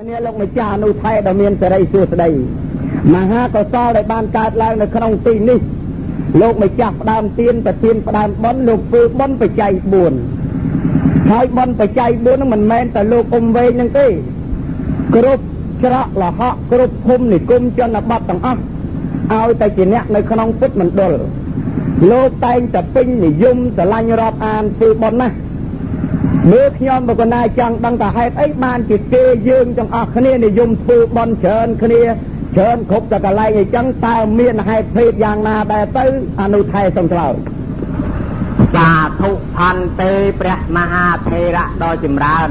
មនាលោកម្ចាស់អនុថែដ៏មានសេរីសួស្តីមហាកុសលដែលបានកើតឡើងនៅក្នុងទីនេះលោកម្ចាស់ផ្ដើមទៀនប្រទៀនផ្ដើមបនលោកធ្វើបនបច្ច័យ4ហើយបនបច្ច័យ4ហ្នឹងមិនមែនតែលោកអ៊ុំវែងហ្នឹងទេគ្រប់ច្រកលហកគ្រប់ភូមិនិគមជនបទទាំងអស់ឲ្យតែជាអ្នកនៅក្នុងពុទ្ធមណ្ឌលលោកតែងតែពេញនិយមស្រឡាញ់រាប់អានធ្វើបនណាស់ មើលខ្ញុំបកណាចង់ដឹងថាហេតុអីបានជាគេយើងទាំងអស់គ្នានិយមធ្វើបន់ច្រើនគ្នាច្រើនគ្រប់តែកន្លែងអញ្ចឹងតើមានហេតុភេទយ៉ាងណាដែរទៅអនុថែសូមឆ្លើយសាធុផន្តេព្រះមហាថេរៈដ៏ចម្រើន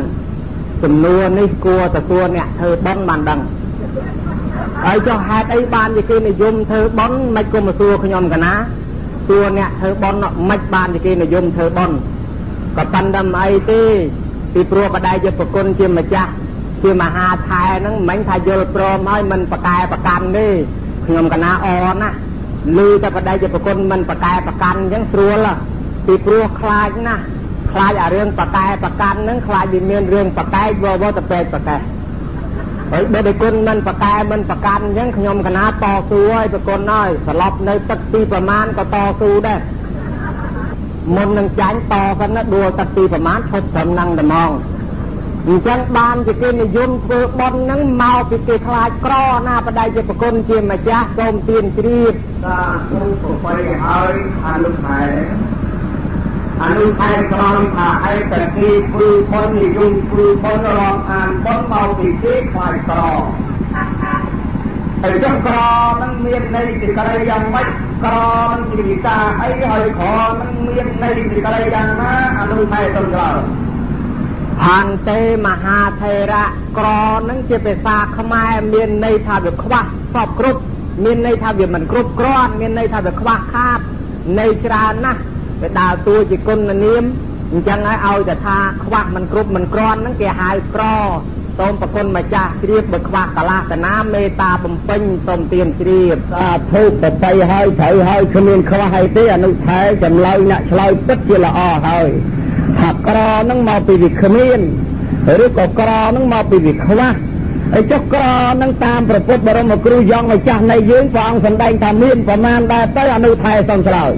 សំណួរនេះគួរទទួលអ្នកធ្វើបន់បានដឹងហើយចុះហេតុអីបានជាគេនិយមធ្វើបន់មិនគុំសួរខ្ញុំកណាសួរអ្នកធ្វើបន់មិនបានជាគេនិយមធ្វើបន់ ក៏ប៉ុន្តែមិនអីទេពីព្រោះបដិយប្រគុណជាម្ចាស់ជាមហាថែហ្នឹងមិនថាយល់ព្រមហើយមិនប្រកែប្រកាន់ទេខ្ញុំកណាអណាឮតែបដិយប្រគុណមិនប្រកែប្រកាន់អញ្ចឹងស្រួលពីព្រោះខ្លាចណាស់ខ្លាចអារឿងប្រកែប្រកាន់ហ្នឹងខ្លាចវាមានរឿងប្រកែកវវទៅពេកប្រកែហើយបើដោយគុណមិនប្រកែមិនប្រកាន់អញ្ចឹងខ្ញុំកណាតស៊ូហើយប្រគុណហើយស្លប់នៅទឹកទីប្រមាណក៏តស៊ូដែរ មុននឹងចាញ់តសិនណាដួលទឹកទីប្រមាណឈប់ត្រឹមហ្នឹងតែហ្មងអញ្ចឹងបានជាគេនិយមធ្វើបន់ហ្នឹងមកពីគេខ្លាចក្រណាបដិជាប្រគុណជាម្ចាស់សូមទានជ្រាបសាធុប្របីហើយអនុថែអនុថែក្រំថាឯកទីធ្វើបន់និយមធ្វើបន់រងអានបន់មកពីគេខ្លាចក្រ ហើយចុះក្រនឹងមានន័យសេចក្តីយ៉ាងម៉េចក្រនឹងជាវិសាអីហើយក្រនឹងមានន័យសេចក្តីយ៉ាងណាអនុថែទៅក្រអន្តេមហាថេរៈក្រនឹងជាភាសាខ្មែរមានន័យថាវាខ្វះសពគ្រប់មានន័យថាវាមិនគ្រប់គ្រាន់មានន័យថាវាខ្វះខាតន័យច្រើនណាស់វាដើរតួជាគុណនាមអញ្ចឹងហើយឲ្យតែថាខ្វះមិនគ្រប់មិនគ្រាន់ហ្នឹងគេហៅក្រ សូមប្រគុណម្ចាស់ជ្រាបបើខ្វះកលាសនាមេត្តាបំពេញសូមទានជ្រាបសាធុបបៃហើយត្រូវហើយគ្មានខ្វះអីទេអនុថែចម្លើយអ្នកឆ្លើយពិតជាល្អហើយថាក្រនឹងមកពីវិគ្មានឬក៏ក្រនឹងមកពីវិខ្វះហើយចុះក្រនឹងតាមប្រពុតបរមគ្រូយ៉ងម្ចាស់នៃយើងព្រះអង្គសម្ដែងថាមានប្រមាណដែរទៅអនុថែសូមឆ្លើយ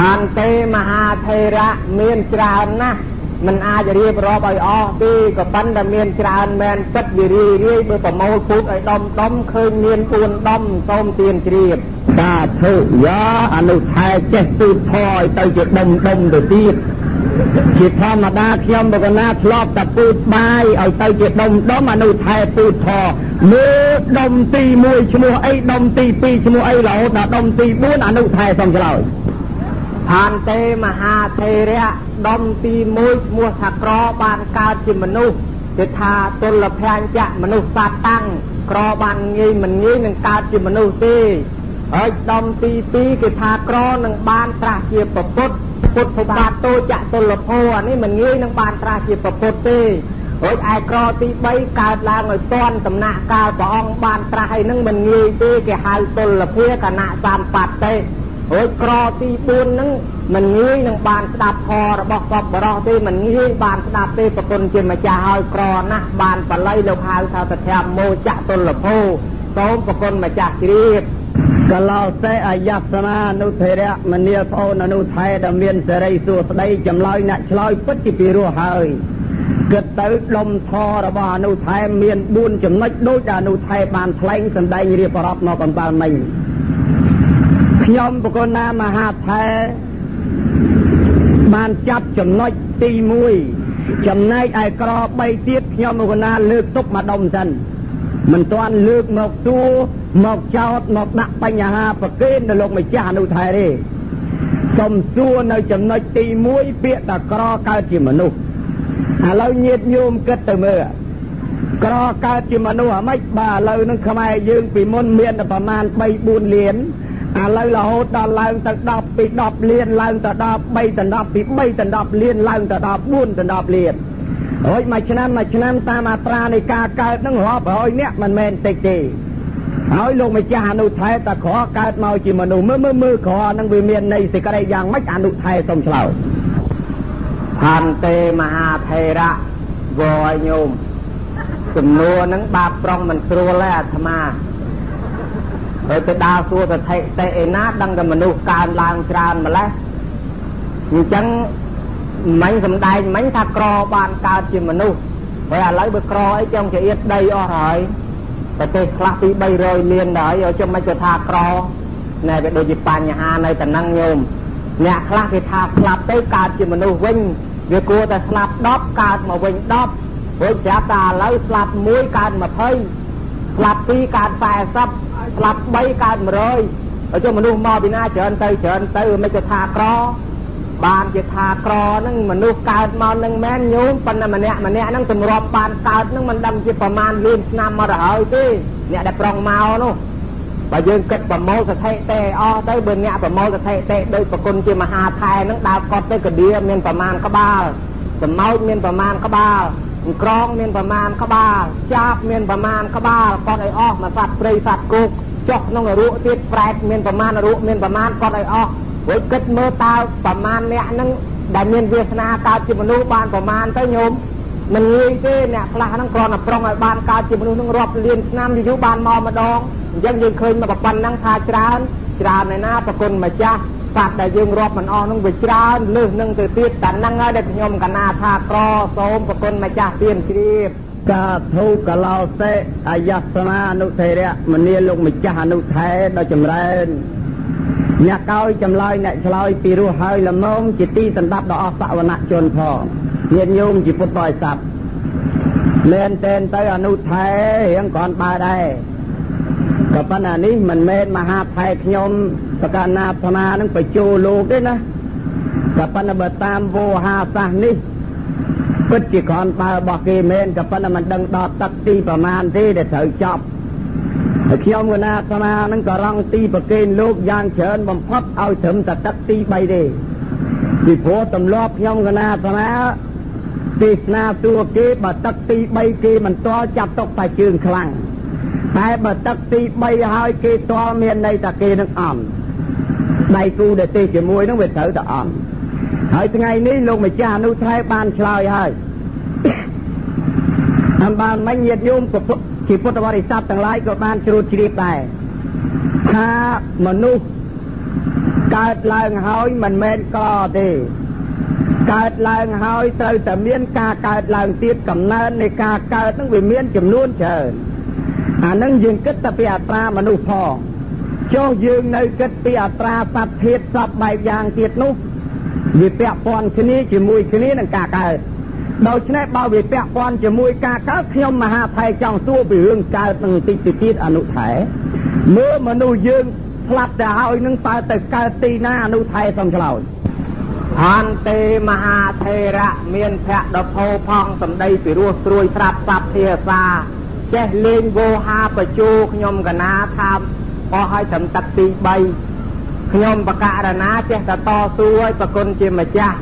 ហានទេមហាថេរៈមានច្រើនណាស់ មិនអាចរៀបរាប់ឲ្យអស់ទេក៏ប៉ុន្តែមានច្រើនមែនពិតវិរីរាយបើប្រមូលពូតឲ្យដំដំឃើញមាន4ដំសូមទៀនជ្រាបសាធុយ៉ាអនុថែចេះទូតថយទៅជាដុំដុំទៅទៀតជាធម្មតាខ្ញុំបកណាធ្លាប់តែពូតបាយឲ្យទៅជាដុំដុំអនុថែពូតថមើលដុំទី1ឈ្មោះអីដុំទី2ឈ្មោះអីរហូតដល់ដុំទី4អនុថែសំឆ្លើយ ផានទេមហាថេរៈដុំទី1ឈ្មោះថាក្របានកើតជាមនុស្សគេថាទលភញ្ចៈមនុស្សសាតាំងក្របានងាយមិនងាយនឹងកើតជាមនុស្សទេហើយដុំទី2គេថាក្រនឹងបានត្រាស់ជាប្រពុតពុទ្ធបាទតោចតុលភោអានេះមិនងាយនឹងបានត្រាស់ជាប្រពុតទេរួចឯក្រទី3កើតឡើងឲ្យតន់ដំណាក់កាលព្រះអង្គបានត្រាស់ឲ្យនឹងមិនងាយទេគេហៅទុលភាគណៈសម្បត្តិ រួចក្រទី4ហ្នឹងមិនងាយនឹងបានស្ដាប់ធម៌របស់សពបរោះទេមិនងាយបានស្ដាប់ទេប្រគុណជាម្ចាស់ឲ្យក្រណាស់បានបល័យលោកហៅថាតធមោចតុលភោសូមប្រគុណម្ចាស់ជ្រាបកឡោសេអាយសនានុធិរៈមនាប្អូនអនុថែដែលមានសេរីសួស្តីចម្លើយអ្នកឆ្លើយពិតជាពីរោះហើយគិតទៅដុំធររបស់អនុថែមាន4ចំណុចដូចអនុថែបានថ្លែងសម្ដែងរៀបរាប់មកអំបាលមិញ ខ្ញុំបកុណាមហាថែបានចាប់ចំណុចទី1ចំណែកឯក្រ3ទៀតខ្ញុំបកុណាលើកទុកមកដុំសិនមិនទាន់លើកមកសួរមកចោតមកដាក់បញ្ហាប្រកេននៅលោកម្ចាស់អនុថែទេសុំសួរនៅចំណុចទី1ពាក្យតក្រកើតជាមនុស្សឥឡូវញាតញោមគិតទៅមើលក្រកើតជាមនុស្សអាម៉េចបាទឥឡូវនឹងខ្មែរយើងពីមុនមានតែប្រមាណ3 4លាន ឥឡូវរហូតដល់ឡើងទៅ10ពី10លានឡើងទៅដល់3ទៅ10ពី3ទៅ10លានឡើងទៅដល់4ទៅ10លានរួចមួយឆ្នាំមួយឆ្នាំតាមអត្រានៃការកើតនឹងរាប់រយនាក់មិនមែនតិចទេហើយលោកម្ចាស់អនុថែតក្រកើតមកជាមនុស្សមើលមើលមើលក្រនឹងវាមានន័យសេចក្តីយ៉ាងម៉េចអនុថែសូមឆ្លើយផានទេមហាថេរៈវឲ្យញោមសំណួរហ្នឹងបាបប្រុងមិនស្រួលទេអាត្មា ហើយទៅដើរសួរសតិទេឯណាដឹងតែមនុស្សកើនឡើងច្រើនម្ល៉េះអញ្ចឹងមិញសំដែងមិញថាក្របានកើតជាមនុស្សហើយឥឡូវបើក្រអីចង់ជាអៀតដីអស់ហើយប្រទេសខ្លះពី300លានដែរហើយចុះមិនទៅថាក្រណែវាដូចជាបញ្ហានៅតំណឹងញោមអ្នកខ្លះគេថាស្លាប់ទៅកើតជាមនុស្សវិញវាគួរតែស្លាប់10កើតមកវិញ10ព្រោះប្រាប់ថាឥឡូវស្លាប់1កើត20 ស្លាប់2កើត40ស្លាប់3កើត100ហើយចុះមនុស្សមកពីណាច្រើនទៅច្រើនទៅមិនទៅថាក្របានជាថាក្រហ្នឹងមនុស្សកើតមកនឹងមែនញោមប៉ុន្តែម្នាក់ម្នាក់ហ្នឹងទម្រាំបានកើតហ្នឹងមិនដឹងជាប្រមាណលានឆ្នាំមកទៅហើយទេអ្នកដែលប្រងមកនោះបើយើងគិតប្រមូលសតិទេអស់ទៅបើអ្នកប្រមូលសតិទេដោយប្រគុណជាមហាថែហ្នឹងដើរកត់ទៅកដៀមានប្រមាណក្បាលសម្ោចមានប្រមាណក្បាល ក្រងមានប្រមាណក្បាលចាបមានប្រមាណក្បាលកត់ឲ្យអស់មកសត្វព្រៃសត្វគោកចុះក្នុងរូបទៀតប្រែតមានប្រមាណរូបមានប្រមាណកត់ឲ្យអស់ព្រោះគិតមើលតើប្រមាណអ្នកហ្នឹងដែលមានវាសនាកើតជាមនុស្សបានប្រមាណទៅញោមមិនងាយទេអ្នកខ្លះហ្នឹងគ្រាន់តែប្រុងឲ្យបានកើតជាមនុស្សនឹងរាប់លានឆ្នាំយូរបានមកម្ដងអញ្ចឹងយើងឃើញមកប៉ុណ្ណឹងថាច្រើនច្រើនឯណាប្រគុណម្ចាស់ សត្វដែលយើងរាប់មិនអស់នឹងវាច្រើនលើសនឹងទៅទៀតតែហ្នឹងហើយដែលខ្ញុំកណាថាក្រសូមប្រគុណម្ចាស់ទៀនជ្រាបសាធុកលោសេអាយសនាអនុធេរៈមនីលោកម្ចាស់អនុថែដ៏ចម្រើនអ្នកកោយចម្លើយអ្នកឆ្លើយពីរោះហើយលមមជាទីសន្តាប់ដ៏អស់សវនៈជនផងញាតិញោមជាពុទ្ធបរិស័ទមែនតែនទៅអនុថែរៀងគ្រាន់បើដែរ ក៏ប៉ុន្តែនេះមិនមែនមហាថែខ្ញុំបកណាធនានឹងបញ្ចូលលោកទេណាក៏ប៉ុន្តែបើតាមវោហាសាសនេះពិតជាគ្រាន់បើរបស់គេមែនក៏ប៉ុន្តែមិនដឹងដល់ទឹកទីប្រមាណទេដែលត្រូវចប់ហើយខ្ញុំកណាសមានឹងក៏រងទីប្រកេនលោកយ៉ាងច្រើនបំផុតឲ្យត្រឹមតែទឹកទី3ទេពីព្រោះទម្លាប់ខ្ញុំកណាសមាទេសនាទួគេបើទឹកទី3គេមិនទាល់ចាប់ទុកតែជើងខ្លាំង តែបើទឹកទី3ហើយគេទាល់មានន័យថាគេនឹងអន់ដៃគូដែលទេសជាមួយនឹងវាត្រូវតែអន់ហើយថ្ងៃនេះលោកម្ចាស់អនុថែបានឆ្លើយហើយអំបានមិញញាតិញោមពុទ្ធជាពុទ្ធបរិស័ទទាំងឡាយក៏បានជ្រួតជ្រាបដែរថាមនុស្សកើតឡើងហើយមិនមែនកទេកើតឡើងហើយត្រូវតែមានការកើតឡើងទៀតកំណើននៃការកើតនឹងវាមានចំនួនច្រើន អានឹងយើងគិតតែពីអត្រាមនុស្សផងចុះយើងនៅគិតពីអត្រាសត្វធាតុសពបែបយ៉ាងទៀតនោះវាពាក់ព័ន្ធគ្នាជាមួយគ្នានឹងការកើតដូច្នេះបើវាពាក់ព័ន្ធជាមួយការកើតខ្ញុំមហាថៃចង់សួរពីរឿងកើតនឹងតិចទៅទៀតអនុថែមើលមនុស្សយើងផ្លាត់ទៅហើយនឹងតើទៅកើតទីណាអនុថែសំឆ្លោយអន្តេមហាថេរៈមានភៈដភោផងសម្ដីពីរោះស្រួយស្រាប់សັບភាសា ចេះលេងវោហាបជូខ្ញុំកណាថាអស់ឲ្យត្រឹមទឹកទី3ខ្ញុំបករណាចេះតែតស៊ូឲ្យប្រគុណជាម្ចាស់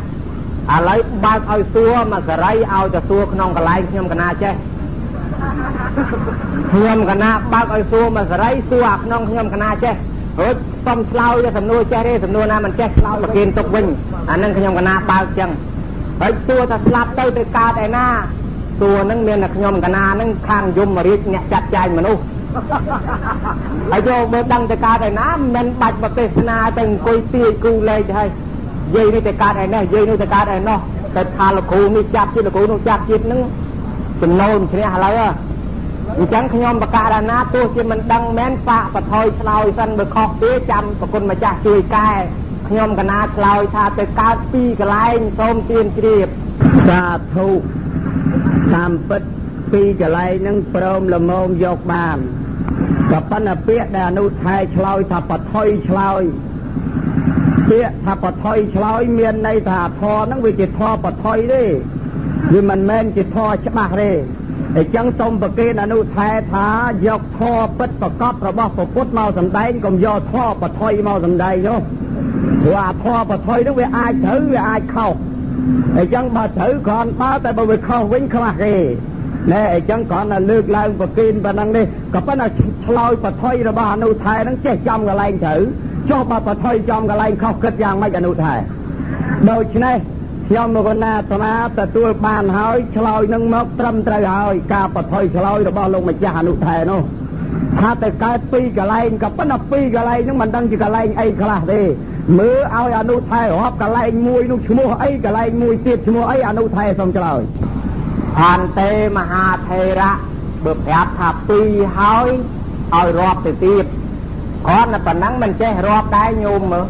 ឥឡូវបើកឲ្យសួរមកសរីឲ្យទៅសួរក្នុងកន្លែងខ្ញុំកណាចេះខ្ញុំកណាបើកឲ្យសួរមកសរីសួរអាក្នុងខ្ញុំកណាចេះរួចសុំឆ្លើយទៅសំណួរចេះទេសំណួរណាមិនចេះឆ្លើយមកគេទុកវិញអានឹងខ្ញុំកណាបើកចឹងហើយសួរថាស្លាប់ទៅទៅកើតឯណា សួរនឹងមានតែខ្ញុំកណានឹងខាងយមរាជអ្នកចាត់ចែងមនុស្សហើយយកមើលដឹងទៅកើតឯណាមិនបាច់មកទេសនាទៅអង្គុយទាយគូលេខទៅហើយយាយនេះទៅកើតឯនេះយាយនេះទៅកើតឯនោះទៅថាលោកគ្រូនេះចាប់ជាតិលោកគ្រូនោះចាប់ជាតិនឹងចំណូលឈ្នះឥឡូវអញ្ចឹងខ្ញុំបកករណាទោះជាមិនដឹងមែនប៉ាបថយឆ្លោយសិនបើខុសទេចាំប្រគុណម្ចាស់ជួយកែខ្ញុំកណាឆ្លោយថាទៅកើតពីកន្លែងសូមទៀនជ្រាបសាធុ តាមពិតពីកន្លែងហ្នឹងព្រមលមមយកបានក៏ប៉ុន្តែពាក្យដែលអនុថែឆ្លោយថាបថយឆ្លោយពាក្យថាបថុយឆ្លើយមានន័យថាធរហ្នឹងវាជាធរបថុយទេវាមិនមែនជាធរច្បាស់ទេអញ្ចឹងសូមប្រគេនអនុថែថាយកធរពិតប្រកបរបស់ពុទ្ធមកសម្ដែងកុំយកធរបថុយមកសម្ដែងនោះព្រោះអាធរបថុយនោះវាអាចត្រូវវាអាចខុស អញ្ចឹងបើត្រូវគ្រាន់បើតែបើវាខុសវិញខ្លះទេណែអញ្ចឹងគ្រាន់តែលើកឡើងប្រគេនប៉ុណ្ណឹងនេះក៏ប៉ុន្តែឆ្លោយបថុយរបស់អនុថែហ្នឹងចេះចំកន្លែងត្រូវចុះបើបថុយចំកន្លែងខុសគិតយ៉ាងម៉េចអនុថែដូច្នេះខ្ញុំមកណាអាត្មាទទួលបានហើយឆ្លើយនឹងមកត្រឹមត្រូវហើយការបថុយឆ្លើយរបស់លោកម្ចាស់អនុថែនោះថាតែកើតពីរកន្លែងក៏ប៉ុន្តែពីរកន្លែងហ្នឹងមិនដឹងជាកន្លែងអីខ្លះទេ មើលឲ្យអនុថែរាប់កន្លែងមួយនោះឈ្មោះអីកន្លែងមួយទៀតឈ្មោះអីអនុថែសូមឆ្លើយអន្តេមហាថេរៈបើប្រាប់ថាពីរហើយឲ្យរាប់ទៅទៀតគ្រាន់តែប៉ុណ្ណឹងមិនចេះរាប់ដែរញោមមើល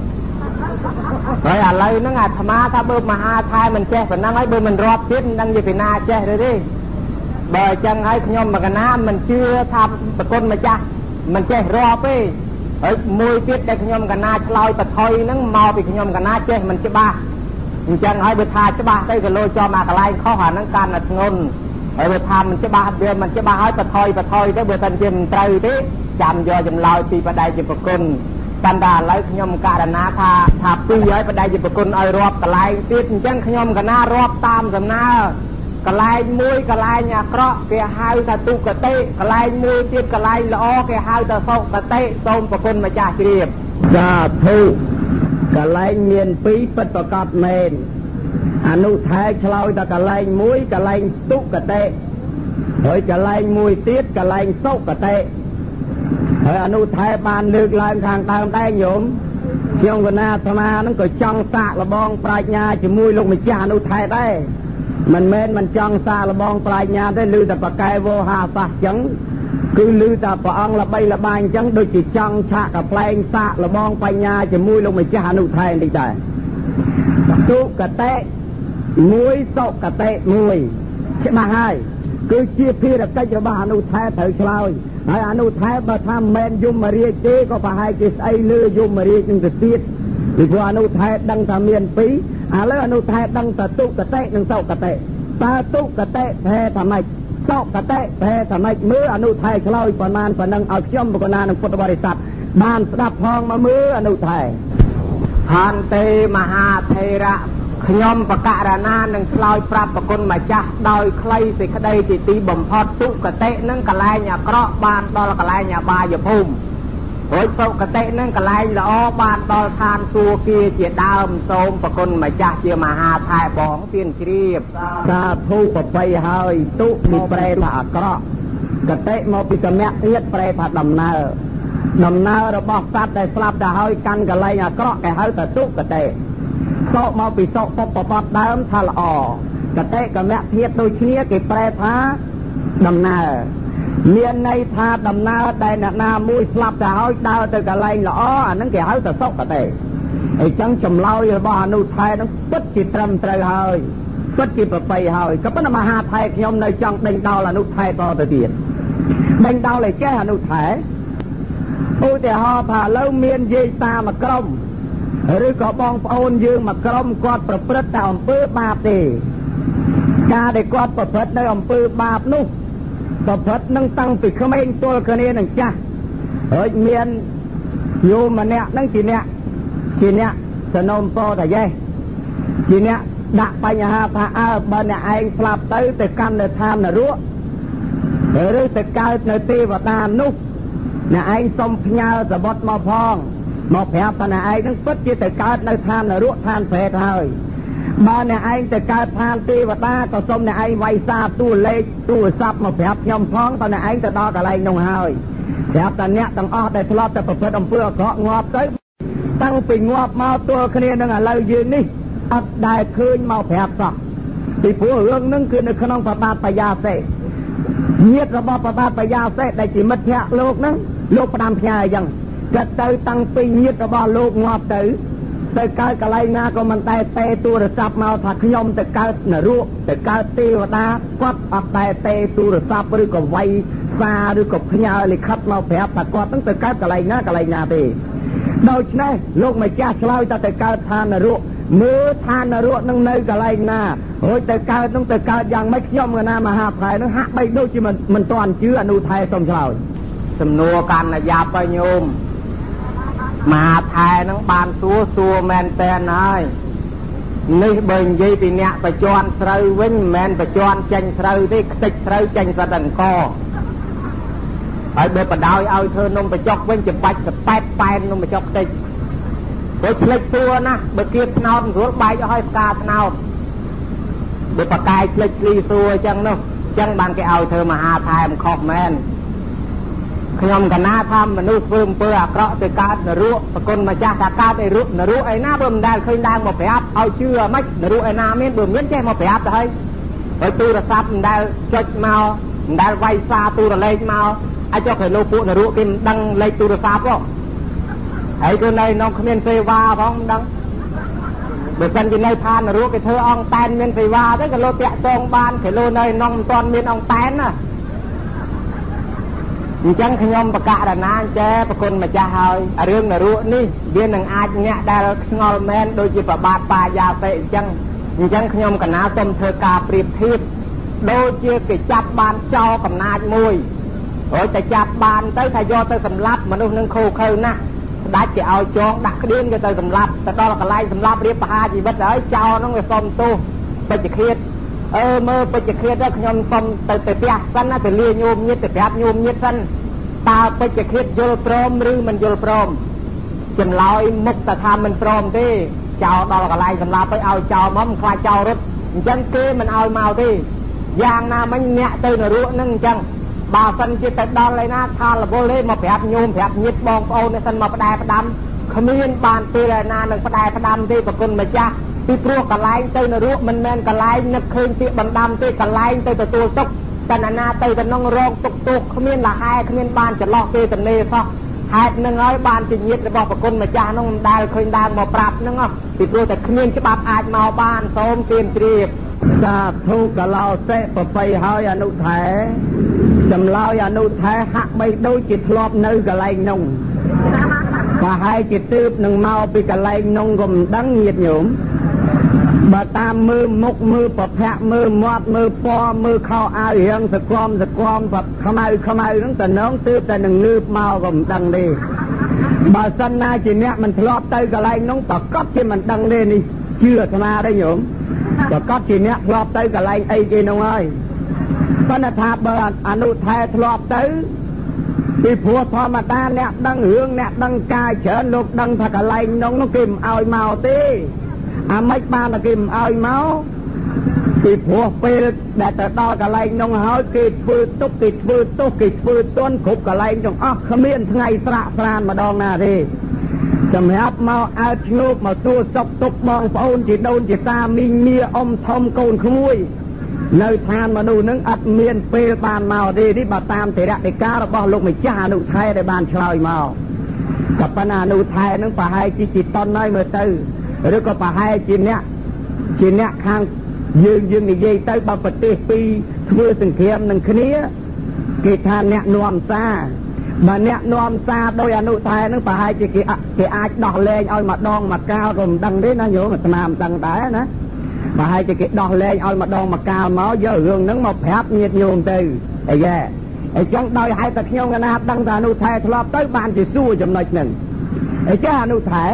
ហើយឥឡូវហ្នឹងអាត្មាថាបើមហាថែមិនចេះប៉ុណ្ណឹងហើយបើមិនរាប់ទៀតមិនដឹងជាពីណាចេះឬទេបើអញ្ចឹងហើយខ្ញុំមកកណាមិនជឿថាប្រគុណម្ចាស់មិនចេះរាប់ទេ ហើយមួយទៀតដែលខ្ញុំកណាឆ្លើយបថុយហ្នឹងមកពីខ្ញុំកណាចេះមិនច្បាស់អញ្ចឹងហើយបើថាច្បាស់ទៅក៏លោចំអាកន្លែងខុសអាហ្នឹងកាន់តែធ្ងន់ហើយបើថាមិនច្បាស់វាមិនច្បាស់ហើយបថុយបថុយទៅបើមិនជាមិនត្រូវទេចាំយកចម្លើយពីបដិជាប្រគុណប៉ុន្តែឥឡូវខ្ញុំករណាថាថាពីរហើយបដិជាប្រគុណឲ្យរាប់កន្លែងទៀតអញ្ចឹងខ្ញុំកណារាប់តាមសំណើ កន្លែងមួយកន្លែងអាក្រក់គេហៅថាទុគតិកន្លែងមួយទៀតកន្លែងល្អគេហៅថាសុគតិសូមប្រគុណម្ចាស់ជ្រាបសាធុកន្លែងមានពីរពិតប្រកបមែនអនុថែឆ្លើយតែកន្លែងមួយកន្លែងទុគតិហើយកន្លែងមួយទៀតកន្លែងសុគតិហើយអនុថែបានលើកឡើងខាងដើមដែរញោមខ្ញុំកណាអាត្មាហ្នឹងក៏ចង់សាកលបងប្រាជ្ញាជាមួយលោកម្ចាស់អនុថែដែរ មិនមែនមិនចង់សាកលបងប្រាជ្ញាទេឮតែប្រកែវោហាសាសចឹងគឺឮតែព្រះអង្គល្បីល្បាញចឹងដូចជាចង់ឆាកកប្លែងសាកលបងបញ្ញាជាមួយលោកម្ចាស់អនុថែបន្តិចដែរទុកតេមួយសុកតេមួយច្បាស់ហើយគឺជាភារកិច្ចរបស់អនុថែត្រូវឆ្លើយហើយអនុថែបើថាមិនមែនយមរាជទេក៏ប្រហែលជាស្អីលើយមរាជនឹងទៅទៀតពីព្រោះអនុថែដឹងថាមានពីរ ឥឡូវអនុថែដឹងតែទុកតេនិងសោកតេតើទុកតេប្រែថាម៉េចសោកតេប្រែថាម៉េចមើលអនុថែឆ្លើយប្រមាណប៉ុណ្ណឹងឲ្យខ្ញុំបកណានឹងពុទ្ធបរិស័ទបានស្ដាប់ផងមកមើលអនុថែហន្តេមហាថេរៈខ្ញុំបកករណានឹងឆ្លើយប្រាប់ប្រគុណម្ចាស់ដោយខ្លីសេចក្តីជាទីបំផុតទុគតិនឹងកលែងអាក្រក់បានដល់កលែងអាបាយភូមិ រួចសុគតិនឹងកលែងល្អបានដល់ឋានសួគ៌ជាដើមសូមប្រគុណម្ចាស់ជាមហាថែបងទៀនជ្រាបសាធុប្របីហើយទុនេះប្រែថាអាក្រក់កតិមកពីកម្មៈទៀតប្រែថាដំណើរដំណើររបស់សត្វដែលស្លាប់ទៅហើយកាន់កលែងអាក្រក់គេហៅថាទុគតិសោកមកពីសោកពពបត់ដើមថាល្អកតិកម្មៈធៀបដូចគ្នាគេប្រែថាដំណើរ មានន័យថាដំណើរដែលអ្នកណាមួយស្លាប់ទៅហើយដើរទៅកន្លែងល្អអាហ្នឹងគេហៅថាសុខទេអញ្ចឹងចម្លើយរបស់អនុថែហ្នឹងពិតជាត្រឹមត្រូវហើយពិតជាប្របីហើយក៏ប៉ុន្តែមហាថែខ្ញុំនៅចង់ដេញដោលអនុថែតទៅទៀតដេញដោលឲ្យចេះអនុថែឧទាហរណ៍ថាឥឡូវមានយាយតាមួយក្រុមឬក៏បងប្អូនយើងមួយក្រុមគាត់ប្រព្រឹត្តតែអំពើបាបទេការដែលគាត់ប្រព្រឹត្តនៅអំពើបាបនោះ ប្រព្រឹត្តនឹងតាំងពីក្មេងទល់គ្នានឹងចាស់ហើយមានយោម្នាក់នឹងជាអ្នកជាអ្នកសនំពោតាយេជាអ្នកដាក់បញ្ហាថាអើបើអ្នកឯងស្លាប់ទៅទៅកម្មនៅឋាននរកឬទៅកើតនៅទេវតានោះអ្នកឯងសុំផ្ញើសបុតមកផងមកប្រាប់ថាអ្នកឯងនឹងពិតជាទៅកើតនៅឋាននរកឋានប្រេតហើយ បើអ្នកឯងទៅកើតឋានទេវតាក៏សូមអ្នកឯងវាយសារទូលេខទូរស័ព្ទមកប្រាប់ខ្ញុំផងតើអ្នកឯងទៅដល់កន្លែងនោះហើយប្រាប់តែអ្នកទាំងអស់ដែលធ្លាប់តែប្រព្រឹត្តអំពើអាក្រក់ងាប់ទៅតាំងពីងាប់មកទល់គ្នានឹងឥឡូវយើងនេះអត់ដែលឃើញមកប្រាប់សោះពីព្រោះរឿងហ្នឹងគឺនៅក្នុងប្របាទបយាសេញាតរបស់ប្របាទបយាសេដែលជាមិត្តភក្តិលោកហ្នឹងលោកផ្ដាំផ្ញើអញ្ចឹងគាត់ទៅតាំងពីញាតរបស់លោកងាប់ទៅ ទៅកើតកន្លែងណាក៏មិនតែទេទូរស័ព្ទមកថាខ្ញុំទៅកើតនរកទៅកើតទេវតាគាត់អត់តែទេទូរស័ព្ទឬក៏វាយសារឬក៏ផ្ញើលិខិតមកប្រាប់ថាគាត់នឹងទៅកើតកន្លែងណាកន្លែងណាទេដូច្នេះលោកម្ចាស់ឆ្លើយថាទៅកើតឋាននរកមើលឋាននរកនឹងនៅកន្លែងណារួចទៅកើតនឹងទៅកើតយ៉ាងម៉េចខ្ញុំកណាមហាផែនឹងហាក់បីដូចជាមិនមិនទាន់ជឿអនុថែសុំឆ្លើយសំណួរកាន់យ៉ាប់ឲ្យញោម មហាថែនឹងបានសួរសួរមែនតែនហើយនេះបើនិយាយពីអ្នកប្រជន់ស្រូវវិញមិនមែនប្រជន់ចេញស្រូវទេខ្ទេចស្រូវចេញសត្វអង្គហើយបើបដោយឲ្យធ្វើនំបញ្ចុកវិញចំបាច់សប៉ែតប៉ែននំបញ្ចុកខ្ទេចព្រោះផ្លេចតួណាបើគៀបថ្នោតស្រួលបែកឲ្យផ្កាថ្នោតដូចបកាយផ្លេចភ្លីសួរអញ្ចឹងនោះអញ្ចឹងបានគេឲ្យធ្វើមហាថែមខុសមែន ខ្ញុំកណាថាមនុស្សធ្វើអំពើអាក្រក់ទៅកើតនរកប្រគុណម្ចាស់ថាកើតឯរុនរកឯណាបើមិនដែលឃើញដើមមកប្រាប់ឲ្យជឿអ្មិចនរកឯណាមានបើមានចេះមកប្រាប់ទៅហើយហើយទូរស័ព្ទមិនដែលចុចមកមិនដែលវាយសារទូរលេខមកអាចចុះគេលោកពួកនរកគេមិនដឹងលេខទូរស័ព្ទហ៎ហើយគឺនៅក្នុងគ្មានសេវាផងមិនដឹងបើសិនជានៅឋាននរកគេធ្វើអង្គតែនមានសេវាទៅក៏លោកតាក់តងបានគេលោកនៅក្នុងមិនទាន់មានអង្គតែនណា អញ្ចឹងខ្ញុំបកករណាចេះប្រគុណម្ចាស់ហើយរឿងនរកនេះវានឹងអាចអ្នកដែលឆ្ងល់មែនដូចជាប្របាទបាយាពេអញ្ចឹងអញ្ចឹងខ្ញុំកណាសូមធ្វើការប្រៀបធៀបដូចជាគេចាប់បានចោលកំណាចមួយហើយតែចាប់បានទៅថាយកទៅសម្លាប់មនុស្សនឹងខូខើណាស់ស្ដាច់គេឲ្យចងដាក់ក្តៀនគេទៅសម្លាប់ទៅដល់កន្លែងសម្លាប់រៀបបហាជីវិតហើយចោលហ្នឹងវាសុំទោសបច្ចឃាត អឺមើលបច្ចឃាតទៅខ្ញុំសុំទៅទៅផ្ទះសិនណាទៅលាញោមញាតទៅប្រាប់ញោមញាតសិនតើបច្ចឃាតយល់ព្រមឬមិនយល់ព្រមចម្លើយមុខតែថាមិនព្រមទេចោលដល់កន្លែងសម្លាប់ទៅឲ្យចោលមកមិនខ្លាចចោលរត់អញ្ចឹងគេមិនឲ្យមកទេយ៉ាងណាមិញអ្នកទៅនរកហ្នឹងអញ្ចឹងបើសិនជាទៅដល់ឯណាថារវល់ទេមកប្រាប់ញោមប្រាប់ញាតិបងប្អូននេះសិនមកផ្ដែផ្ដាំគ្មានបានពេលឯណានឹងផ្ដែផ្ដាំទេប្រគុណម្ចាស់ ពីព្រោះកន្លែងទៅនរកមិនមែនកន្លែងនឹកឃើញពាក្យបណ្ដាំទេកន្លែងទៅទទួលទុកតែណាទៅទៅក្នុងរោគទុកទុកគ្មានលហែគ្មានបានចន្លោះទេតនេសោះហេតុនឹងហើយបានជាញាតរបស់ប្រគុណម្ចាស់នោះមិនដែលឃើញដើមមកប្រាប់ហ្នឹងពីព្រោះតែគ្មានច្បាប់អាចមកបានសូមទានជ្រាបសាធុកលោសេប្របីហើយអនុថែចម្លើយអនុថែហាក់បីដូចជាធ្លាប់នៅកន្លែងនោះប្រហែលជាទើបនឹងមកពីកន្លែងនោះក៏មិនដឹងញាតញោម បើតាមមើលមុខមើលប្រភ័ក្រមើលមាត់មើលពណ៌មើលខោអាវរៀងសក្លំសក្លំខ្មៅខ្មៅហ្នឹងតនងទើបតែនឹងងើបមកក៏មិនដឹងទេបើសិនណាជាអ្នកមិនធ្លាប់ទៅកន្លែងនោះប្រកបជាមិនដឹងទេនេះជឿអាត្មាទេញោមប្រកបជាអ្នកធ្លាប់ទៅកន្លែងអីគេនោះហើយប៉ុន្តែថាបើអនុថែធ្លាប់ទៅពីព្រោះធម្មតាអ្នកដឹងរឿងអ្នកដឹងកាយច្រើនលោកដឹងថាកន្លែងនោះនោះគេមិនឲ្យមកទេ អាម៉េចបានតែគេមិនឲ្យមកពីព្រោះពេលដែលទៅដល់កន្លែងនោះហើយគេធ្វើទុកគេធ្វើទោសគេធ្វើទន់គ្រប់កន្លែងទាំងអស់គ្មានថ្ងៃស្រាកស្រានម្ដងណាទេសម្រាប់មកអើតឈ្ងោកមកទួសុកទុកបងប្អូនជាដូនជាតាមីងមាអ៊ំធំកូនក្មួយនៅឋានមនុស្សនឹងអត់មានពេលបានមកទេនេះបើតាមធរៈដេការបស់លោកម្ចាស់អនុថែដែលបានឆ្លើយមកក៏ប៉ុន្តែអនុថែនឹងប្រហែលជាជីតនហើយមើលទៅ ឬក៏ប្រហែលជាអ្នកជាអ្នកខាងយើងយើងនិយាយទៅបើប្រទេសពីរធ្វើសង្គ្រាមនឹងគ្នាគេថាអ្នកនាំសារបើអ្នកនាំសារដោយអនុថែនឹងប្រហែលជាគេគេអាចដោះលែងឲ្យម្ដងមកកាលក៏មិនដឹងទេណាញោមអាត្មាមិនដឹងដែរណាប្រហែលជាគេដោះលែងឲ្យម្ដងមកកាលមកយករឿងហ្នឹងមកប្រាប់ញាតិញោមទៅអីយ៉ាអញ្ចឹងដោយហេតុតែខ្ញុំកណាដឹងថាអនុថែធ្លាប់ទៅបានជាសួរចំណុចហ្នឹងអញ្ចឹងអនុថែ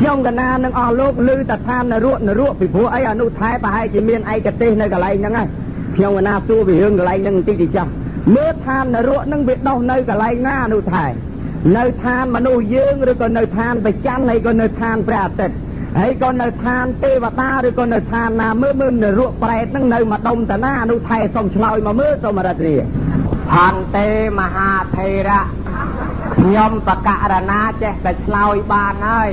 ខ្ញុំកណានឹងអស់លោកឮតែឋាននរកនរកពីព្រោះអីអនុថែប្រហែលជាមានឯកទេសនៅកន្លែងហ្នឹងហើយខ្ញុំកណាសួរពីរឿងកន្លែងហ្នឹងបន្តិចតិចចោះមើលឋាននរកនឹងវាដោះនៅកន្លែងណានោះថែនៅឋានមនុស្សយើងឬក៏នៅឋានប្រច័នហើយក៏នៅឋានព្រះអាទិត្យហើយក៏នៅឋានទេវតាឬក៏នៅឋានណាមើលមើលនរកប្រែតនឹងនៅម្ដុំតាណានោះថែសុំឆ្លើយមកមើលសូមរតនាផន្តេមហាថេរៈខ្ញុំបកករណាចេះតែឆ្លើយបានហើយ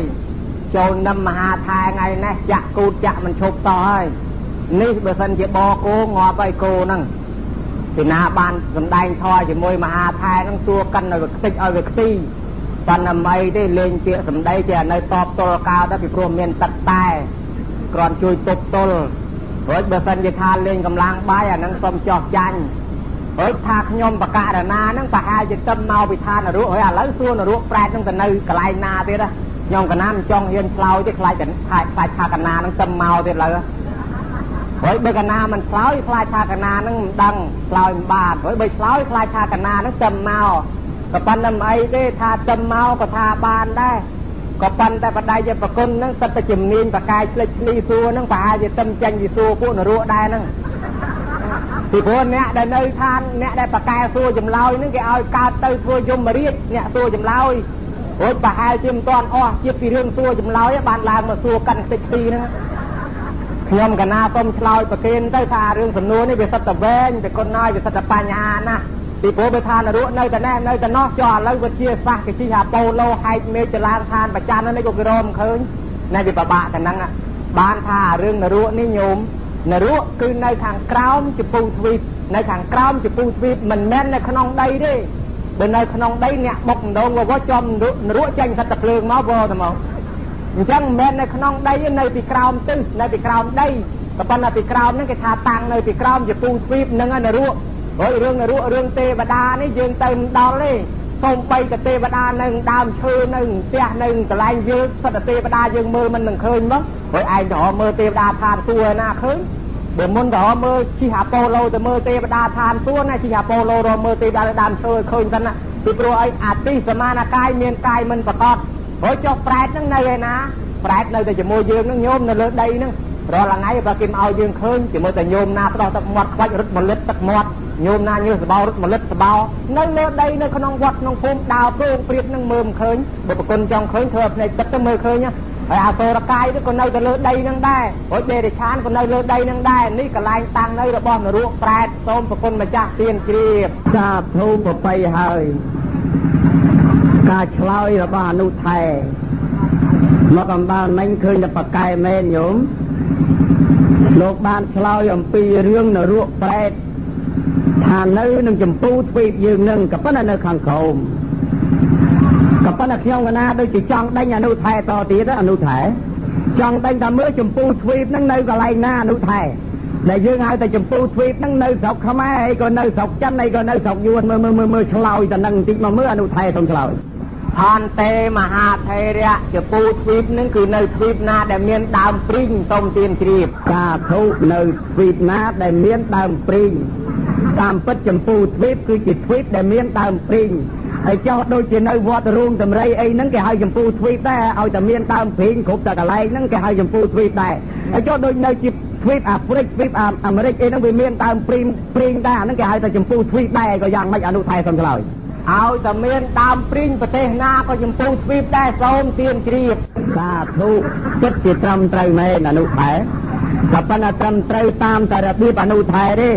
ចូលនឹមមហាថែថ្ងៃនេះចាក់គូតចាក់មិនឈប់តហើយនេះបើសិនជាបគោងាប់ហើយគោហ្នឹងពីណាបានសំដែងធរជាមួយមហាថែនឹងទួកិនឲ្យវាខ្ទេចឲ្យវាខ្ទីបណ្ណម័យទេលេងពាក្យសំដីជានៅតបទល់កោដែរពីព្រោះមានទឹកតែគ្រាន់ជួយទប់ទល់រួចបើសិនជាថាលេងកម្លាំងបាយអានឹងសុំចោះចាញ់រួចថាខ្ញុំបកករណានឹងប្រហែលជាទឹកមកពីឋាននរកហើយឥឡូវសួរនរកប្រែតនឹងទៅនៅកន្លែងណាទៀត ខ្ញុំកណាមិនចង់ហ៊ានឆ្លោយទេខ្លាចខ្លាចខ្លាចថាកណានឹងទឹកមកទៀតឡើយហើយបើកណាមិនឆ្លើយខ្លាចថាកណានឹងមិនដឹងឆ្លើយមិនបានហើយបើឆ្លើយខ្លាចថាកណានឹងទៅមកក៏ប៉ុន្តែមិនអីទេថាទៅមកក៏ថាបានដែរក៏ប៉ុន្តែបដៃជាប្រគុណនឹងសិតតែជំនាញបកាយឆ្លេចឆ្លីសួរនឹងប្រហែលជាទឹមចាញ់ពីសួរពួកនរកដែរហ្នឹងពីព្រោះអ្នកដែលនៅឋានអ្នកដែលបកែសួរចម្លើយនឹងគេឲ្យកើតទៅធ្វើយមរាជអ្នកសួរចម្លើយ រួចប្រហែលជាមិនទាន់អស់ជាតិពីរឿងសួរចម្លើយបានឡើងមកសួរកាន់ខ្ទេចទីហ្នឹងខ្ញុំកណាសូមឆ្លើយប្រគេនទៅថារឿងសំណួរនេះវាសិតតែវែងតែគុណណាយវាសិតតែបញ្ហាណាពីព្រោះបើថានរកនៅតែណែនៅតែណោះចុះឥឡូវវិទ្យាសាស្ត្រគេជិះអាប៉ូឡូហែកមេឃចឡើងឋានប្រចាំនេះក៏គេរមឃើញណែវាពិបាកតែហ្នឹងបានថារឿងនរកនេះញោមនរកគឺនៅខាងក្រោមជពុទ្វីបនៅខាងក្រោមជពុទ្វីបមិនមែននៅក្នុងដីទេ បើនៅក្នុងដីអ្នកបុកម្ដងវចំនរកចេញសត្វតែភ្លើងមកវទៅមកអញ្ចឹងមិនមែននៅក្នុងដីនៅពីក្រោមទិសនៅពីក្រោមដីតែប៉ុន្តែពីក្រោមហ្នឹងគេថាតាំងនៅពីក្រោមជពុទ្វីបហ្នឹងនរកហើយរឿងនរករឿងទេវតានេះយើងទៅមិនដល់ទេសូមបីតែទេវតានៅដើមឈើនៅផ្ទះនៅកន្លែងយើងសិតតែទេវតាយើងមើលមិននឹងឃើញមកហើយឯងទៅមើលទេវតាឋានសួគ៌ណាឃើញ បើមុនទៅមើលជិះអាប៉ូឡូទៅមើលទេវតាឋានសួគ៌ណាជិះអាប៉ូឡូរមើលទេវតានៅដើមឈើឃើញសិនណាពីព្រោះអីអាទិសមានកាយមានកាយមិនប្រកបហើយចុះប្រែតហ្នឹងនៅឯណាប្រែតនៅតែជាមួយយើងហ្នឹងញោមនៅលើដីហ្នឹងរាល់ថ្ងៃបើគេមកឲ្យយើងឃើញជាមួយតែញោមណាផ្ដោះទឹកមាត់ខ្វាច់រត់មលិតទឹកមាត់ញោមណាញើសបោរត់មលិតសបោនៅលើដីនៅក្នុងវត្តក្នុងភូមិដើរព្រោងព្រៀបនឹងមើលមិនឃើញបើប្រគុណចង់ឃើញធ្វើភ្នែកទឹកទៅមើលឃើញ ហើយអាសូរកាយទៅក៏នៅទៅលើដីនឹងដែរហើយដេរិឆានក៏នៅលើដីនឹងដែរនេះកន្លែងតាំងនៅរបស់នរកប្រែតសូមប្រគុណម្ចាស់ទៀនជ្រាបសាធុប្របីហើយការឆ្លើយរបស់អនុថែមកអំបាលមិញឃើញតែបកែមែនញោមលោកបានឆ្លើយអំពីរឿងនរកប្រែតថានៅនឹងចម្ពូទ្វីបយើងនឹងក៏ប៉ុន្តែនៅខាងក្រោមក៏ ប៉ុន្តែខ្ញុំកណាដូចជាចង់ដេញអនុថែតទៀតអនុថែចង់ដេញតែមើលចម្ពូទ្វីបហ្នឹងនៅកន្លែងណាអនុថែដែលយើងហៅតែចម្ពូទ្វីបហ្នឹងនៅស្រុកខ្មែរអីក៏នៅស្រុកចិនអីក៏នៅស្រុកយួនមើលមើលមើលមើលឆ្លោយតែនឹងបន្តិចមកមើលអនុថែសូមឆ្លោយផនតេមហាថេរៈជាពូទ្វីបនឹងគឺនៅទ្វីបណាដែលមានដើមព្រីងសូមទានជ្រាបសាធុនៅទ្វីបណាដែលមានដើមព្រីងតាមពិតចម្ពូទ្វីបគឺជាទ្វីបដែលមានដើមព្រីង ហើយចោះដូចជានៅវត្តរូងតម្រៃអីហ្នឹងគេហៅចម្ពូទ្វីបដែរឲ្យតែមានដើមព្រីងគ្រប់តែកន្លែងហ្នឹងគេហៅចម្ពូទ្វីបដែរហើយចោះដូចនៅជាទ្វីបអាហ្វ្រិកទ្វីបអាមេរិកអីហ្នឹងវាមានដើមព្រីងព្រីងដែរអាហ្នឹងគេហៅតែចម្ពូទ្វីបដែរក៏យ៉ាងម៉េចអនុថែសំឆ្លើយឲ្យតែមានដើមព្រីងប្រទេសណាក៏ចម្ពូទ្វីបដែរសូមទានជ្រាបសាធុចិត្តជាត្រឹមត្រូវមែនអនុថែក៏ប៉ុន្តែត្រឹមត្រូវតាមតែរបៀបអនុថែទេ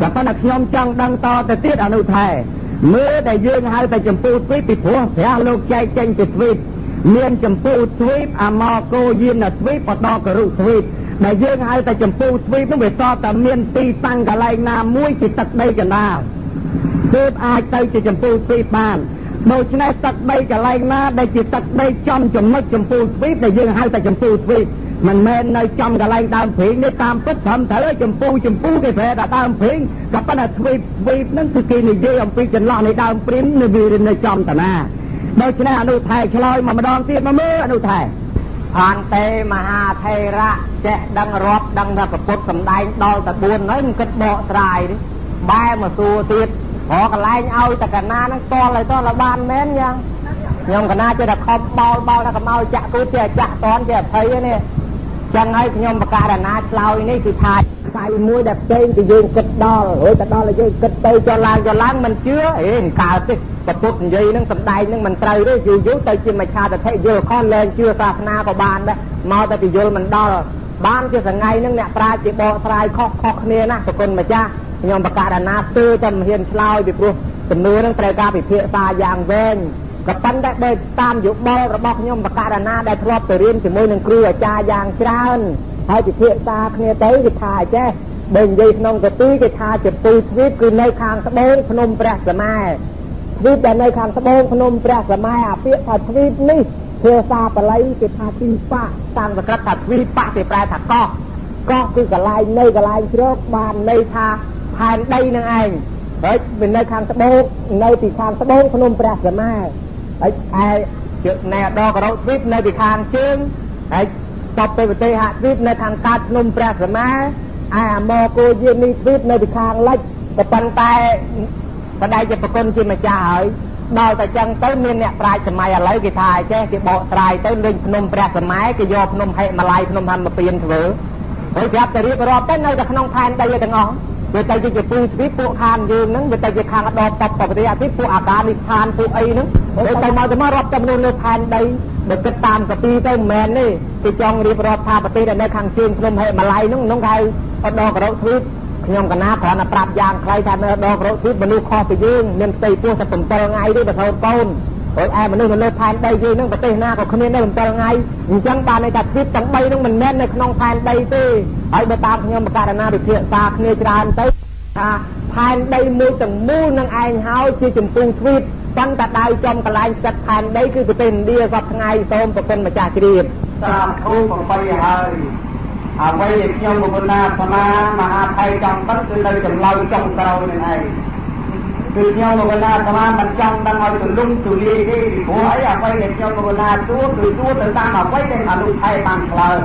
តែប៉ុន្តែខ្ញុំចង់ដឹងតទៅទៀតអនុថែ មើលតែយើងហៅតែចម្ពូទ្វីបពីព្រោះព្រះលោកចែកចេញពីទ្វីបមានចម្ពូទ្វីបអាម៉កោយានទ្វីបបដករុទ្វីបដែលយើងហៅតែចម្ពូទ្វីបនោះវាតតែមានទីតាំងកន្លែងណាមួយពីទឹកដីកណ្ដាលទើបអាចទៅជាចម្ពូទ្វីបបានដូច្នេះទឹកដីកន្លែងណាដែលជាទឹកដីចំចំណុចចម្ពូទ្វីបដែលយើងហៅតែចម្ពូទ្វីប មិនមែននៅចំកន្លែងដើមព្រីងនេះតាមពិតត្រឹមត្រូវចម្ពូចម្ពូគេប្រែថាដើមព្រីងក៏ប៉ុន្តែទ្វីបទ្វីបហ្នឹងគឺគេនិយាយអំពីចន្លោះនៃដើមព្រីងនៅវានៅចំតាណាដូច្នេះអនុថែឆ្លើយមកម្ដងទៀតមកមើលអនុថែអន្តេមហាថេរៈចេះដឹងរាប់ដឹងថាប្រពុតសំដែងដល់តែ4ហើយមិនគិតបកស្រាយទេបែរមកសួរទៀតរកកន្លែងឲ្យតែកណាហ្នឹងតលឲ្យតលបានមែនយ៉ាងខ្ញុំកណាចេះតែខំបោលបោលថាកម្អោចាក់គូចេះចាក់តនចេះអភ័យនេះ ចឹងហើយខ្ញុំបកករណាឆ្លោយនេះគឺថាខ្សែមួយដែលផ្សេងពីយើងគិតដល់ហើយតែដល់ឲ្យយើងគិតទៅចុះឡើងចុះឡើងមិនជឿអេមិនកើតទេប្រពុតនិយាយនឹងសំដែងនឹងមិនត្រូវទេយូរយូរទៅជាមច្ឆាទិដ្ឋិយល់ខុសលែងជឿសាសនាក៏បានដែរមកតែពីយល់មិនដល់បានជាសងៃនឹងអ្នកប្រាជ្ញជាបកស្រាយខុសខុសគ្នាណាប្រគុណម្ចាស់ខ្ញុំបកករណាស្ទើរតែមិនហ៊ានឆ្លើយពីព្រោះចំនួននឹងត្រូវការពិភាក្សាយ៉ាងវែង ក៏ប៉ុន្តែបើតាមយោបល់របស់ខ្ញុំបកករណាដែលធ្លាប់ទៅរៀនជាមួយនឹងគ្រូអាចារ្យយ៉ាងច្រើនហើយពិភាក្សាគ្នាទៅគេថាចេះបើនិយាយក្នុងកទីគេថាជាពូទ្វីបគឺនៅខាងត្បូងភ្នំព្រះសម័យទ្វីបដែលនៅខាងត្បូងភ្នំព្រះសម័យអាពាក្យថាទ្វីបនេះភាសាបាលីគេថាទីបៈតាមសក្តិថាទ្វីបៈគេប្រែថាកោះកោះគឺកន្លែងនៅកន្លែងជ្រកបានន័យថាផែនដីនឹងឯងហើយវានៅខាងត្បូងនៅពីខាងត្បូងភ្នំព្រះសម័យ ហើយឯជើងណែដករោទ្វីបនៅពីខាងជើងហើយតបទៅប្រទេសហទ្វីបនៅខាងកើតភ្នំព្រះសម័យឯអាមកគោយានីទ្វីបនៅពីខាងលិចក៏ប៉ុន្តែបដិជាប្រគុណជាម្ចាស់ហើយដល់តែចឹងទៅមានអ្នកប្រាជ្ញសម័យឥឡូវគេថាចេះគេបកស្រាយទៅលេងភ្នំព្រះសម័យគេយកភ្នំហិមាល័យភ្នំហម្មពៀនធ្វើហើយប្រាប់តែរៀបរាប់ទៅនៅតែក្នុងផែនដីទាំងអស់ វាទៅជាពូទ្វីបពួកខាងយើងហ្នឹងវាទៅជាខាងដបតបប្រទេសអាទិពួកអាកានិស្ថានពួកអីហ្នឹងទៅទៅមកទៅមករាប់ចំនួនលើផែនដីបើគិតតាមកពីទៅមិនមែនទេគេចង់រៀបរាប់ថាប្រទេសដែលនៅខាងជើងភ្នំហេម៉ាឡ័យនោះនោះហៅអដករោទ្វីបខ្ញុំកណាគ្រាន់តែប្រាប់យ៉ាងខ្លីថានៅអដករោទ្វីបមនុស្សខុសពីយើងមានផ្ទៃពោះតែ7ថ្ងៃទេបើធ្វើកូន ព្រោះឯមនុស្សនៅលើផែនដីយើងនឹងប្រទេសណាក៏គ្មាននៅ7ថ្ងៃអញ្ចឹងបានន័យថាទ្វីបទាំង3នោះមិនមែននៅក្នុងផែនដីទេហើយបើតាមខ្ញុំបករណាវិភាសាគ្នាច្រើនទៅថាផែនដីមួយទាំងមូលនឹងឯងហើយជាចម្ពូទ្វីបប៉ុន្តែដៅចំកន្លែងចិត្តផែនដីគឺប្រទេសឥណ្ឌាសពថ្ងៃសូមប្រគុណម្ចាស់ជ្រាបតាមធូប8ហើយអ្វីដែលខ្ញុំប្រគុណណាសមាមហាថៃចង់បិទគឺនៅចម្លើយចុងក្រោយនេះឯង គឺខ្ញុំប្រគុណណាសមាមិនចង់ដឹងឲ្យទូលំទូលាយទេពីព្រោះអីអ្វីដែលខ្ញុំប្រគុណណាទួគឺទួទៅតាមអ្វីដែលអនុថៃបានឆ្លើយ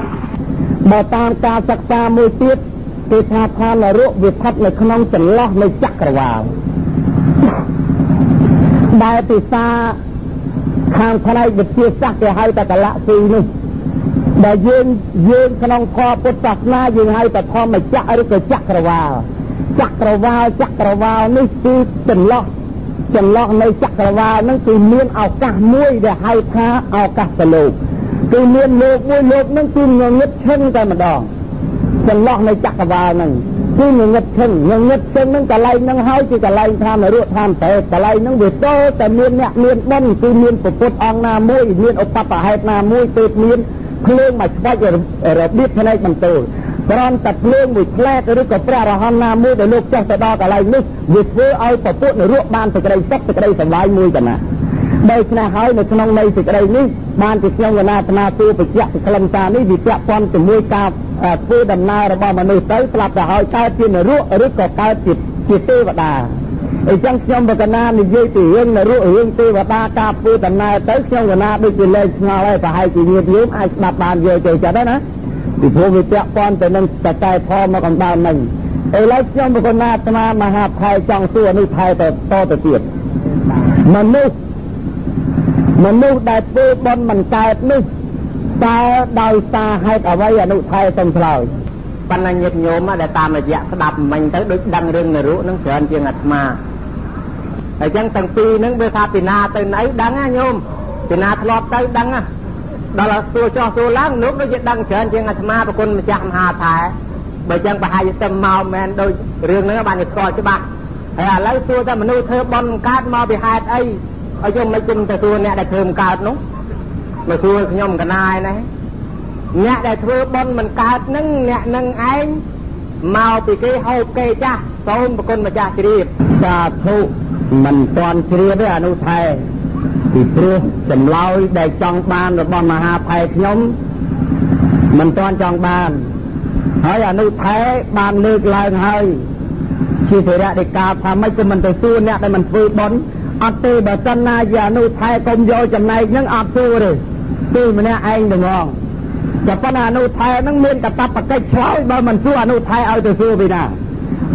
បើតាមការសិក្សាមួយទៀតគេថាឋាននរកវាស្ថិតនៅក្នុងចន្លោះនៃចក្រវាលដែលពិសាខាងផ្នែកវិទ្យាសាស្ត្រគេហៅតែកលៈស៊ីនេះដែលយើងយើងក្នុងធម៌ពុទ្ធសាសនាយើងហៅតែធម្មចក្រឬក៏ចក្រវាល ចក្រវាលចក្រវាលនេះគឺចន្លោះចន្លោះនៃចក្រវាលហ្នឹងគឺមានឱកាសមួយដែលហៅថាឱកាសលោកគឺមានលោកមួយលោកហ្នឹងគឺងងឹតឈឹងតែម្ដងចន្លោះនៃចក្រវាលហ្នឹងគឺងងឹតឈឹងងងឹតឈឹងហ្នឹងកន្លែងហ្នឹងហើយគឺកន្លែងថានរកឋានតែកន្លែងហ្នឹងវាតតែមានអ្នកមានបុណ្យគឺមានពុទ្ធអង្គណាមួយមានឧបបហេតុណាមួយទើបមានភ្លើងមកស្វាច់របៀបផ្នែកបន្ទោល គ្រាន់តែភ្លើងមួយផ្លែកឬក៏ព្រះរហន្តណាមួយដែលលោកចេះទៅដល់កន្លែងនេះវាធ្វើឲ្យពពុទ្ធនរកបានសេចក្តីសុខសេចក្តីសប្បាយមួយចំណាដូច្នេះហើយនៅក្នុងនៃសេចក្តីនេះបានជាខ្ញុំកណាតនាទូបច្ចៈក្លឹមសារនេះវាពាក់ព័ន្ធជាមួយការធ្វើដំណើររបស់មនុស្សទៅស្លាប់ទៅហើយកើតជានរកឬក៏កើតជាជាទេវតាអញ្ចឹងខ្ញុំបកណានិយាយពីរឿងនរករឿងទេវតាការធ្វើដំណើរទៅខ្ញុំកណាដូចជាលេងឆ្ងល់ហើយប្រហែលជាញាតិញោមអាចស្ដាប់បានយល់ចូលចិត្តដែរណា ពីព្រោះវាពាក់ព័ន្ធទៅនឹងតតែផលមកអំដើមហ្នឹងឥឡូវខ្ញុំបកណាអាត្មាមហាថៃចង់សួរនេះថៃទៅតទៅទៀតមនុស្សមនុស្សដែលធ្វើបន់មិនកើតនេះតើដោយសារហេតុអ្វីអនុថៃសំឆ្លើយប៉ុន្តែញាតិញោមដែលតាមរយៈស្ដាប់មិញទៅដូចដឹងរឿងនរុនឹងច្រើនជាងអាត្មាអញ្ចឹងទាំងពីរហ្នឹងវាថាពីណាទៅណីដឹងណាញោមពីណាធ្លាប់ទៅដឹងណា ដល់សួរចោះសួរឡើងលោកដូចជាដឹងច្រើនជាងអាត្មាប្រគុណម្ចាស់មហាថែបើចឹងប្រហែលជាទៅមកមែនដូចរឿងហ្នឹងបានស្គាល់ច្បាស់ហើយឥឡូវសួរតែមនុស្សធ្វើបន់កើតមកពីហេតុអីឲ្យយើងមិនគុំទៅសួរអ្នកដែលធ្វើមិនកើតនោះមកសួរខ្ញុំកណាយណាអ្នកដែលធ្វើបន់មិនកើតនឹងអ្នកនឹងឯងមកពីគេហូបគេចាស់សូមប្រគុណម្ចាស់ជ្រាបសាធុមិនតាន់ជ្រាបទេអនុថែ ពីព្រោះចម្លើយដែលចង់បានរបស់មហាថែខ្ញុំមិនតាន់ចង់បាន ហើយអនុថែបានលើកឡើងហើយជាធរៈដេកាថាមិនក៏មិនទៅសួរអ្នកដែលមិនធ្វើបន់អត់ទេបើសិនណាជាអនុថែកុំយកចំណែកហ្នឹងអត់សួរទេគឺម្នាក់ឯងទាំងងតែប៉ុន្តែអនុថែហ្នឹងមានកតបកិច្ចឆ្លើយបើមិនសួរអនុថែឲ្យទៅសួរពីណា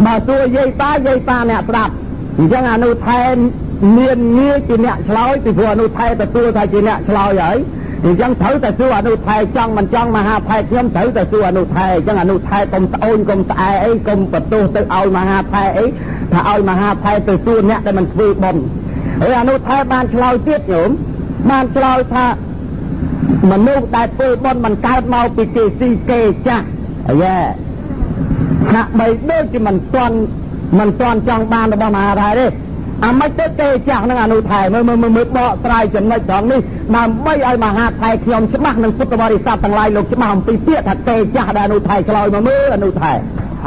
បើសួរយាយតាយាយតាអ្នកស្ដាប់អញ្ចឹងអនុថែ មានងារជាអ្នកឆ្លើយពីព្រោះអនុថែទទួលថាជាអ្នកឆ្លើយហើយអញ្ចឹងត្រូវតែសួរអនុថែចង់មិនចង់មហាថែខ្ញុំត្រូវតែសួរអនុថែអញ្ចឹងអនុថែកុំស្អូនកុំស្អែអីកុំបន្ទោសទៅឲ្យមហាថែអីថាឲ្យមហាថែទៅសួរអ្នកដែលមិនធ្វើបុណ្យហើយអនុថែបានឆ្លើយទៀតញោមបានឆ្លើយថាមនុស្សដែលធ្វើបុណ្យមិនកើតមកពីគេស៊ីគេចាស់អាយ៉ាហាក់បីដូចជាមិនទាន់មិនទាន់ចង់បានរបស់មហាថែទេ អាមិនទៅទេចាស់នឹងអនុថែមើលមើលមើលបកស្រាយចំណុចត្រង់នេះដើម្បីឲ្យមហាថែខ្ញុំច្បាស់នឹងពុទ្ធបរិស័ទទាំងឡាយលោកច្បាស់អំពីពាក្យថាទេចាស់ដែលអនុថែឆ្លើយមកមើលអនុថែ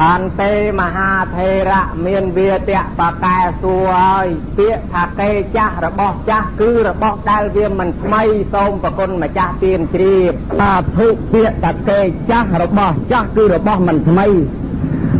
អន្តេមហាថេរៈមានវាតៈបកែសួរហើយពាក្យថាកេចាស់របស់ចាស់គឺរបស់ដែលវាមិនថ្មីសូមប្រគុណម្ចាស់ទៀនជ្រាបថាភុពាក្យថាកេចាស់របស់ចាស់គឺរបស់មិនថ្មី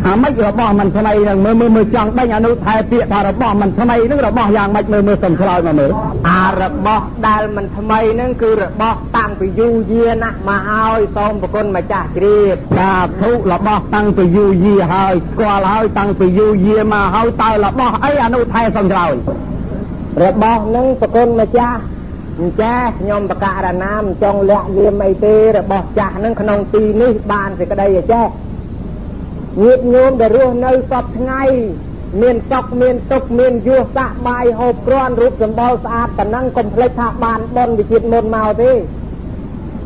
អាម៉េចរបស់មិនថ្មីនឹងមើលមើលមើលចង់ដេញអនុថែពាក្យថារបស់មិនថ្មីនឹងរបស់យ៉ាងម៉េចមើលមើលសំឆ្លើយមកមើលអារបស់ដែលមិនថ្មីនឹងគឺរបស់តាំងពីយូរយារណាស់មកហើយសូមប្រគុណម្ចាស់ជ្រាបសាធុរបស់តាំងពីយូរយារហើយស្គាល់ហើយតាំងពីយូរយារមកហើយតើរបស់អីអនុថែសំឆ្លើយរបស់នឹងប្រគុណម្ចាស់អញ្ចាខ្ញុំបករណាមចង់លាក់លៀមអីទេរបស់ចាស់នឹងក្នុងទីនេះបានសេចក្តីអចេះ ញាតិញោមដែលរស់នៅសពថ្ងៃមានសុខមានទុក្ខមានយសសាក់បាយហូបគ្រាន់រូបសម្បល់ស្អាតប៉ុណ្ណឹងកុំភ្លេចថាបានបនវិជាតិមុនមកទេ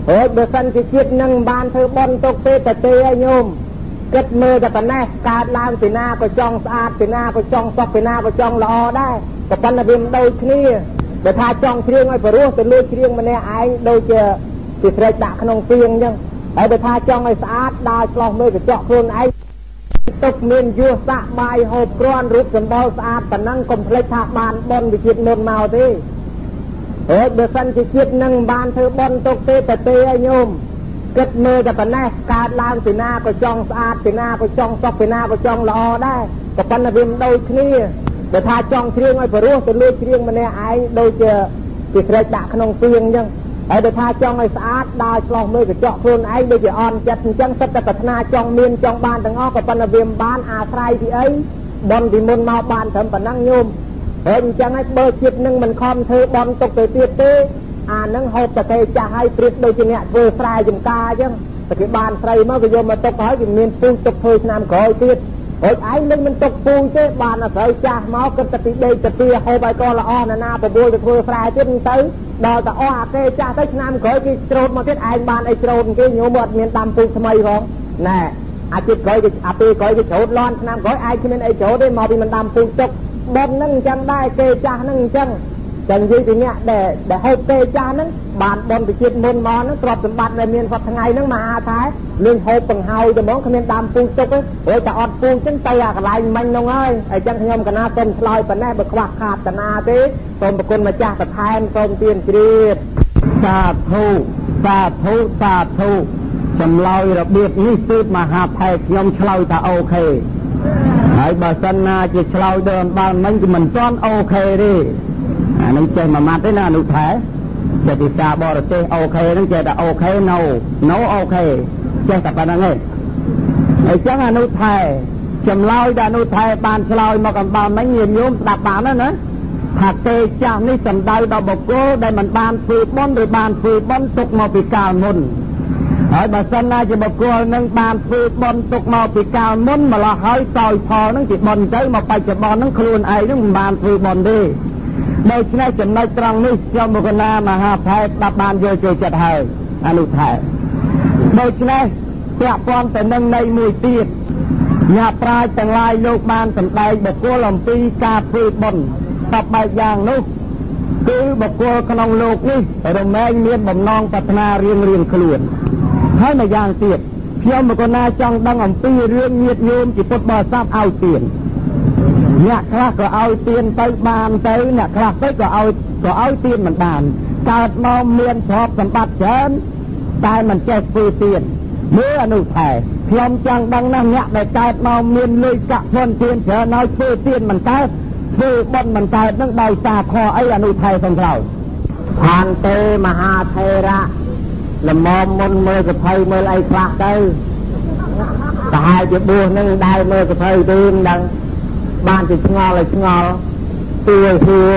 ហូចបើសិនជាជាតិនឹងបានធ្វើបន់ទុកទេតទេឲ្យញោមគិតមើលតែប៉ុណ្ណេះកើតឡើងពីណាក៏ចង់ស្អាតពីណាក៏ចង់សុខពីណាក៏ចង់ល្អដែរក៏ប៉ុន្តែវាមិនដូចគ្នាបើថាចង់ជ្រៀងឲ្យបរោះទៅលួចជ្រៀងម្នាក់ឯងដូចជាពីស្រេចដាក់ក្នុងពីងអញ្ចឹងហើយបើថាចង់ឲ្យស្អាតដើរឆ្លោះមើលកញ្ចក់ខ្លួនឯង ទុកមានយសសាក់បាយហូបគ្រាន់រូបសម្បល់ស្អាតប៉ុណ្ណឹងកុំភ្លេចថាបានបនវិជាតិមុនមកទេហេតុបើសិនជាជាតិនឹងបានធ្វើបនទុកទេតែទេឲ្យញោមគិតមើលតែប៉ុណ្ណេះកើតឡើងពីណាក៏ចង់ស្អាតពីណាក៏ចង់សុខពីណាក៏ចង់ល្អដែរក៏ប៉ុន្តែវាមិនដូចគ្នាបើថាចង់ជ្រៀងឲ្យបរោះទៅលួចជ្រៀងម្នាក់ឯងដូចជាពីស្រេចដាក់ក្នុងពីងអញ្ចឹង ហើយបើថាចង់ឲ្យស្អាតដើរឆ្លោះមើលកញ្ចក់ខ្លួនឯងដូចជាអន់ចិត្តអញ្ចឹងសិតតែប្រាថ្នាចង់មានចង់បានទាំងអស់ក៏ប៉ុន្តែវាមិនបានអាស្រ័យពីអីបនពីមុនមកបានត្រឹមប៉ុណ្ណឹងញោមហើយអញ្ចឹងហើយបើជាតិនឹងមិនខំធ្វើបនទុកទៅទៀតទេអានឹងហូបតែគេចាស់ឲ្យព្រៀបដូចជាអ្នកធ្វើស្រែចំការអញ្ចឹងតែគេបានស្រីមកគេយកមកទុកហើយវាមានពូជទុកធ្វើឆ្នាំក្រោយទៀត ហូចឯងនឹងមិនទុកពូជទេបានអាស្រ័យចាស់មកគិតតែពីដេកទៅពីហូបឲ្យក៏ល្អណានាប្រមូលទៅធ្វើស្រែទៀតទៅដល់តែអស់អាគេចាស់ទៅឆ្នាំក្រោយគេច្រូតមកទៀតឯងបានអីច្រូតគេញោមអត់មានដាំពូជថ្មីផងណែអាជីពក្រោយគេអាពេលក្រោយគេច្រូតលន់ឆ្នាំក្រោយឯងគ្មានអីច្រូតទេមកពីមិនដាំពូជទុកបនហ្នឹងអញ្ចឹងដែរគេចាស់ហ្នឹងអញ្ចឹង ចឹងនិយាយពីអ្នកដែលដែលហូបទេចាស់ហ្នឹងបានបនវិជាតិមុនមកហ្នឹងទ្រព្យសម្បត្តិដែលមានសពថ្ងៃហ្នឹងមហាថាលឿនហូបបង្ហើយទៅហ្មងគ្មានដាំពូជទុកទេព្រោះតែអត់ពូជចឹងទៅអាកន្លែងមិញហ្នឹងហើយអញ្ចឹងខ្ញុំកណាសូមឆ្លើយប៉ុណ្ណេះបើខ្វះខាតតាណាទេសូមប្រគុណម្ចាស់បន្ថែមសូមទានជ្រាបសាធុសាធុសាធុចម្លើយរបៀបនេះគឺមហាថៃខ្ញុំឆ្លើយថាអូខេហើយបើសិនណាជាឆ្លើយដើមបានមិញគឺមិនទាន់អូខេទេ អានឹងចេះមួយម៉ាត់ទេណាអនុថែចេះភាសាបរទេសអូខេនឹងចេះតែអូខេ no no អូខេចេះតែប៉ុណ្្នឹងឯងអញ្ចឹងអនុថែចម្លើយដែលអនុថែបានឆ្លើយមកអំបាលមិញញាតិញោមស្ដាប់បានណាណាថាទេចាស់នេះសំដៅដល់បុគ្គលដែលមិនបានធ្វើបុណ្យឬបានធ្វើបុណ្យទុកមកពីកាលមុនហើយបើសិនណាជាបុគ្គលនឹងបានធ្វើបុណ្យទុកមកពីកាលមុនម្ល៉េះហើយសោយផលនឹងជាបុណ្យទៅមកបច្ចុប្បន្ននឹងខ្លួនឯងនឹងមិនបានធ្វើបុណ្យទេ ដូច្នេះចំណុចត្រង់នេះខ្ញុំមកណាមហាផែស្ដាប់បានយល់ចូលចិត្តហើយអនុថែដូច្នេះពាក់ព័ន្ធទៅនឹងនៃមួយទៀតញាប្រាជ្ញទាំងឡាយលោកបានសម្ដែងបុគ្គលអំពីការធ្វើបុណ្យតបបែបយ៉ាងនោះគឺបុគ្គលក្នុងលោកនេះរមែងមានបំណងប្រាថ្នារៀងរៀងខ្លួនហើយម្យ៉ាងទៀតខ្ញុំមកណាចង់ដឹងអំពីរឿងញាតញោមជាពុទ្ធបរិស័ទឲ្យទៀន អ្នកខ្លះក៏ឲ្យទៀនទៅបានទៅអ្នកខ្លះទៅក៏ឲ្យក៏ឲ្យទៀនមិនបានកើតមកមានទ្រព្យសម្បត្តិច្រើនតែមិនចេះធ្វើទៀនមើលអនុថែខ្ញុំចង់ដឹងណាស់អ្នកដែលកើតមកមានលុយកាក់ធនធានច្រើនឲ្យធ្វើទៀនមិនកើតធ្វើបុណ្យមិនកើតនឹងដោយសារខអីអនុថែសំក្រោយផានទេមហាថេរៈលមមមុនមើលសភៅមើលអីខ្លះទៅប្រហែលជាបួសនឹងដែលមើលសភៅទេមិនដឹង បានជាឆ្ងល់ឲ្យឆ្ងល់ទួយហួរ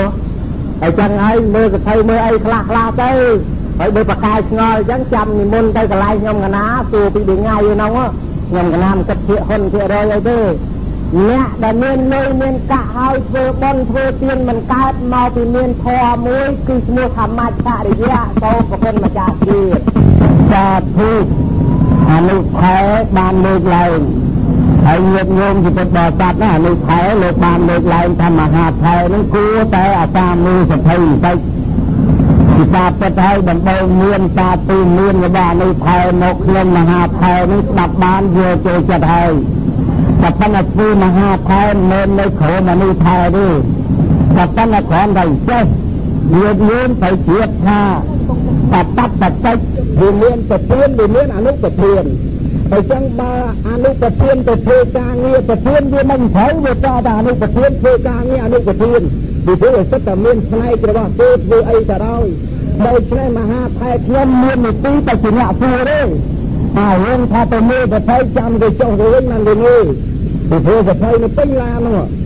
ហើយចឹងហើយមើលសភៅមើលអីខ្លះខ្លះទៅហើយបើបកាយឆ្ងល់អញ្ចឹងចាំនិមន្តទៅកន្លែងខ្ញុំកណាសួរពីថ្ងៃហ្នឹងខ្ញុំកណាមិនគិតភាកហ៊ុនភាករយអីទេអ្នកដែលមានលុយមានកាក់ហើយធ្វើបុណ្យធ្វើទានមិនកើតមកពីមានធម៌មួយគឺឈ្មោះធម្មចរិយៈសូមប្រពន្ធម្ចាស់ទៀតសាធុអនុថែបានលើកឡើង ហើយញាតិញោមជាពុទ្ធបរិស័ទណាអនុថែលោកបានលើកឡើងថាមហាថែនឹងគួរតែអាសាមូសភ័យបន្តិចពីការពិតហើយដំបូងមានតាទីមានរបស់អនុថែមកខ្ញុំមហាថែនឹងស្ដាប់បានយល់ចូលចិត្តហើយតែប៉ុន្តែធ្វើមហាថែមិននៅក្រោមអនុថែទេតែប៉ុន្តែគ្រាន់តែចេះវាមានទៅជ្រាបថាបតបតិចវាមានប្រធានវាមានអនុប្រធាន ហើយចឹងបើអនុប្រធានទៅធ្វើការងារប្រធានវាមិនត្រូវវាតតែអនុប្រធានធ្វើការងារអនុប្រធានពីព្រោះឲ្យសិតតែមានផ្នែករបស់គេធ្វើអីទៅហើយដូច្នេះមហាថែខ្ញុំមាននីតិតែជាអ្នកធ្វើទេហើយរឿងថាទៅមើលប្រភេទចាំគេចុះទៅវិញមិនទៅមើលពីព្រោះប្រភេទនៅពេញឡានហ្នឹងតែ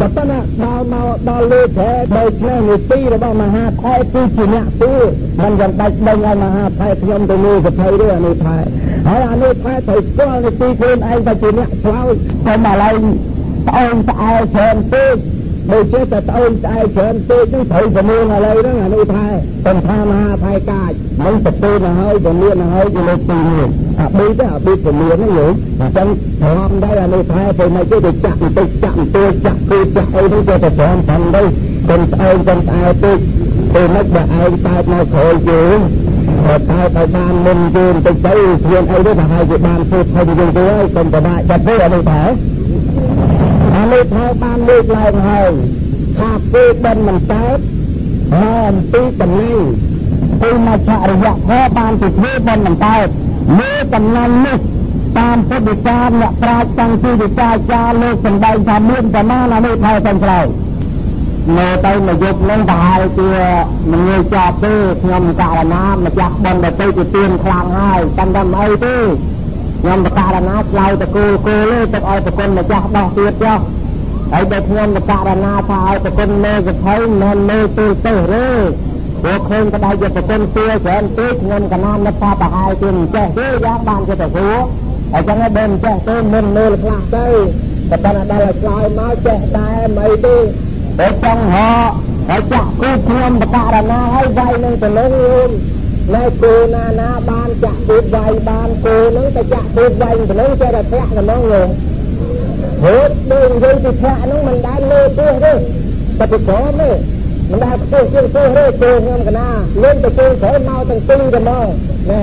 ប៉ុន្តែដល់មកដល់លើខែដោយឆ្នេះនីតិរបស់មហាថែគឺជាអ្នកទួមិនយ៉ាងដាច់ដេញឲ្យមហាថែខ្ញុំទៅលើសភ័យទេអានេះថែហើយអានេះថែត្រូវស្គាល់នីតិខ្លួនឯងថាជាអ្នកឆ្លោយតែមកឡើយប្អូនស្អែច្រើនពេក ដូចជាតែត្អូញស្អែកច្រើនពេកហ្នឹងត្រូវប្រមូលឥឡូវហ្នឹងអានោះថែសំថាមហាថៃកាចមិនទៅពេលទៅហើយទៅមានទៅហើយទៅលើកទីនេះអាប៊ីទៅអាប៊ីប្រមូលហ្នឹងយើងអញ្ចឹងព្រមដែរអានោះថែពេលមិនទៅចាក់បន្តិចចាក់បន្តិចចាក់គឺចាក់អីហ្នឹងទៅតែព្រមផងទៅកុំស្អែកកុំស្អែកពេកពេលមិនបើឯងតែមកក្រោយយើងតែតែឲ្យបានមុនយើងទៅទៅព្រៀនអីទៅទៅឲ្យវាបានធ្វើធំយើងទៅហើយកុំប្របាក់ចិត្តទេអានោះថែ អានេះថែបានលើកឡើងហើយថាពេលបិណ្ឌមិនកើតមកអំពីតំណែងពីមកចរិយៈធម៌បានពីធ្វើបិណ្ឌមិនកើតមើលតំណែងនេះតាមពុទ្ធវិចារអ្នកប្រាជ្ញតាំងពីវិចារចាលោកសម្ដែងថាមានប្រមាណអានេះថែទាំងក្រោយនៅទៅមកយប់នឹងប្រហែលជាមិនងាយចាប់ទេខ្ញុំករណាម្ចាស់បនទៅទៅទៀនខ្លាំងហើយតាមតែអីទេ ខ្ញុំបករណាឆ្លើយទៅគូគូលេទៅឲ្យប្រគុណម្ចាស់ដោះទៀតចុះហើយបើខ្ញុំបករណាថាឲ្យប្រគុណមេសភ័យមិនមេទូទៅទេព្រោះឃើញក្តៅយកប្រគុណទួច្រើនពេកខ្ញុំកណាននៅថាប្រហែលជាមិនចេះទេយ៉ាងបានជាទៅគួរហើយចឹងបើមិនចេះទេមិនមើលខ្លះទៅតែប៉ុន្តែដល់ឲ្យឆ្លើយមកចេះដែរមិនអីទេតែចង់ហោហើយចាក់គូខ្ញុំបករណាហើយវាយនឹងទៅនឹងយំ នៅគូណាណាបានចាក់គូវាយបានគូនឹងទៅចាក់គូវាយទៅនឹងចេះតែធាក់ទៅនឹងយំហេតុដូចនិយាយពីធាក់នឹងមិនដែលលើទោះទេតែពីក្រមទេមិនដែលផ្ទុះជាងទោះទេគូខ្ញុំកណាលេងទៅគូក្រោយមកទាំងពីរទៅមកណែ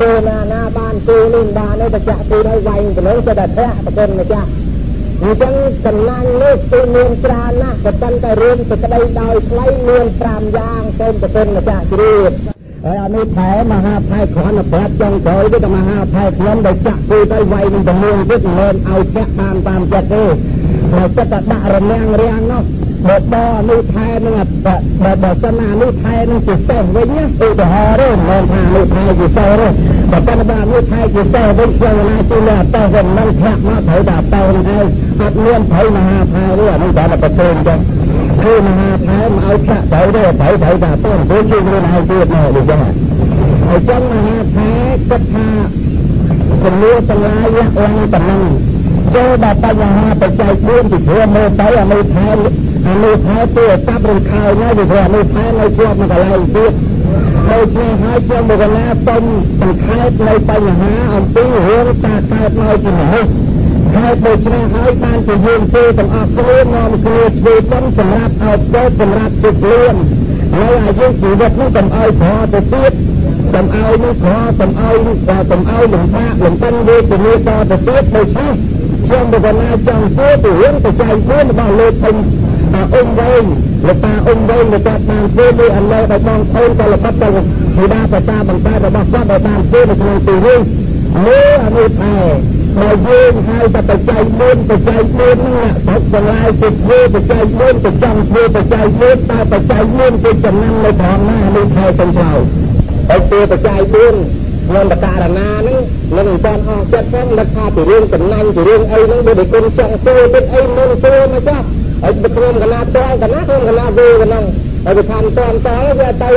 គូណាណាបានគូនេះបានទៅចាក់គូហើយវាយទៅនឹងចេះតែធាក់ប្រគិនម្ចាស់អញ្ចឹងកំណាញ់នេះគឺមានច្រើនណាស់ក៏ប៉ុន្តែរួមសេចក្តីដោយខ្លីមាន5យ៉ាងសូមប្រគុណម្ចាស់ជ្រាប ហើយអានេះថែមហាថែគ្រាន់តែប្រាប់ចង់ក្រោយទៅតែមហាថែខ្ញុំដែលចាក់គូទៅវាយនឹងចំនួនទៀតមិនមែនឲ្យចាក់តាមតាមចិត្តទេតែចិត្តតែដាក់រមាំងរាំងនោះបើបអនុថែនឹងបើបើសិនណាអនុថែនឹងពិសេសវិញឧទាហរណ៍ទេមិនថាអនុថែពិសេសទេបើសិនបើអនុថែពិសេសវិញខ្ញុំណាជួយលើអតោវិញមិនធាក់មកត្រូវតែអតោនឹងឯងអត់មានភ័យមហាថែទេអានេះតែប្រទល់ចឹង គឺមហាថែមកឲ្យចាក់ត្រូវទេត្រូវត្រូវតែអតោព្រោះជួយខ្លួនឯងទៀតណែដូចចឹងហើយចឹងមហាថែគិតថាជំនឿទាំងឡាយលះឡើងប៉ុណ្ណឹងចូលដល់បញ្ហាបច្ច័យ4ពីព្រមមើលទៅអានេះថែអានេះថែទៅតាប់រំខានណាពីព្រោះអានេះថែនៅជាប់មកកន្លែងទៀតដូច្នេះហើយជាមកកណាតុំសង្ខេបនៅបញ្ហាអំពីរឿងតាកើតមកជាមនុស្ស ហើយដូច្នេះហើយបានជាយើងទេទាំងអស់គ្នានាំគ្នាធ្វើចំសម្រាប់ឲ្យចូលសម្រាប់ជិតលៀនហើយអាយុជីវិតនេះកុំឲ្យប្រទៅទៀតកុំឲ្យនេះប្រកុំឲ្យកុំឲ្យលំបាកលំបិនវេទនាតទៅទៀតដូច្នេះខ្ញុំបកណាចង់ធ្វើទៅរឿងបច្ច័យ4របស់លោកពេញអ៊ំវែងលោកតាអ៊ំវែងលោកបានធ្វើដោយអនុដោយបងប្អូនក៏ល្បិតទៅពីដាបតាបង្កើតរបស់គាត់ដែលបានធ្វើនៅក្នុងទីនេះមើលអនុថែ មកយើងហើយតែបច្ច័យ4បច្ច័យ4ហ្នឹងអ្នកស្រុកទាំងឡាយទៅធ្វើបច្ច័យ4ទៅចង់ធ្វើបច្ច័យ4តែបច្ច័យ4គឺចំណាំនៅត្រង់ណាអនុថែទាំងឆ្លោហើយធ្វើបច្ច័យ4ខ្ញុំបការណាហ្នឹងមិនទាន់អស់ចិត្តផងនឹកថាពីរឿងកំណាញ់ពីរឿងអីហ្នឹងដូចតែគុំចង់សួរទៀតអីមិនសួរមកចុះហើយទៅក្រុមកណាតល់កណាក្រុមកណាវេកហ្នឹងហើយវាថាមិនតាន់តល់វាទៅ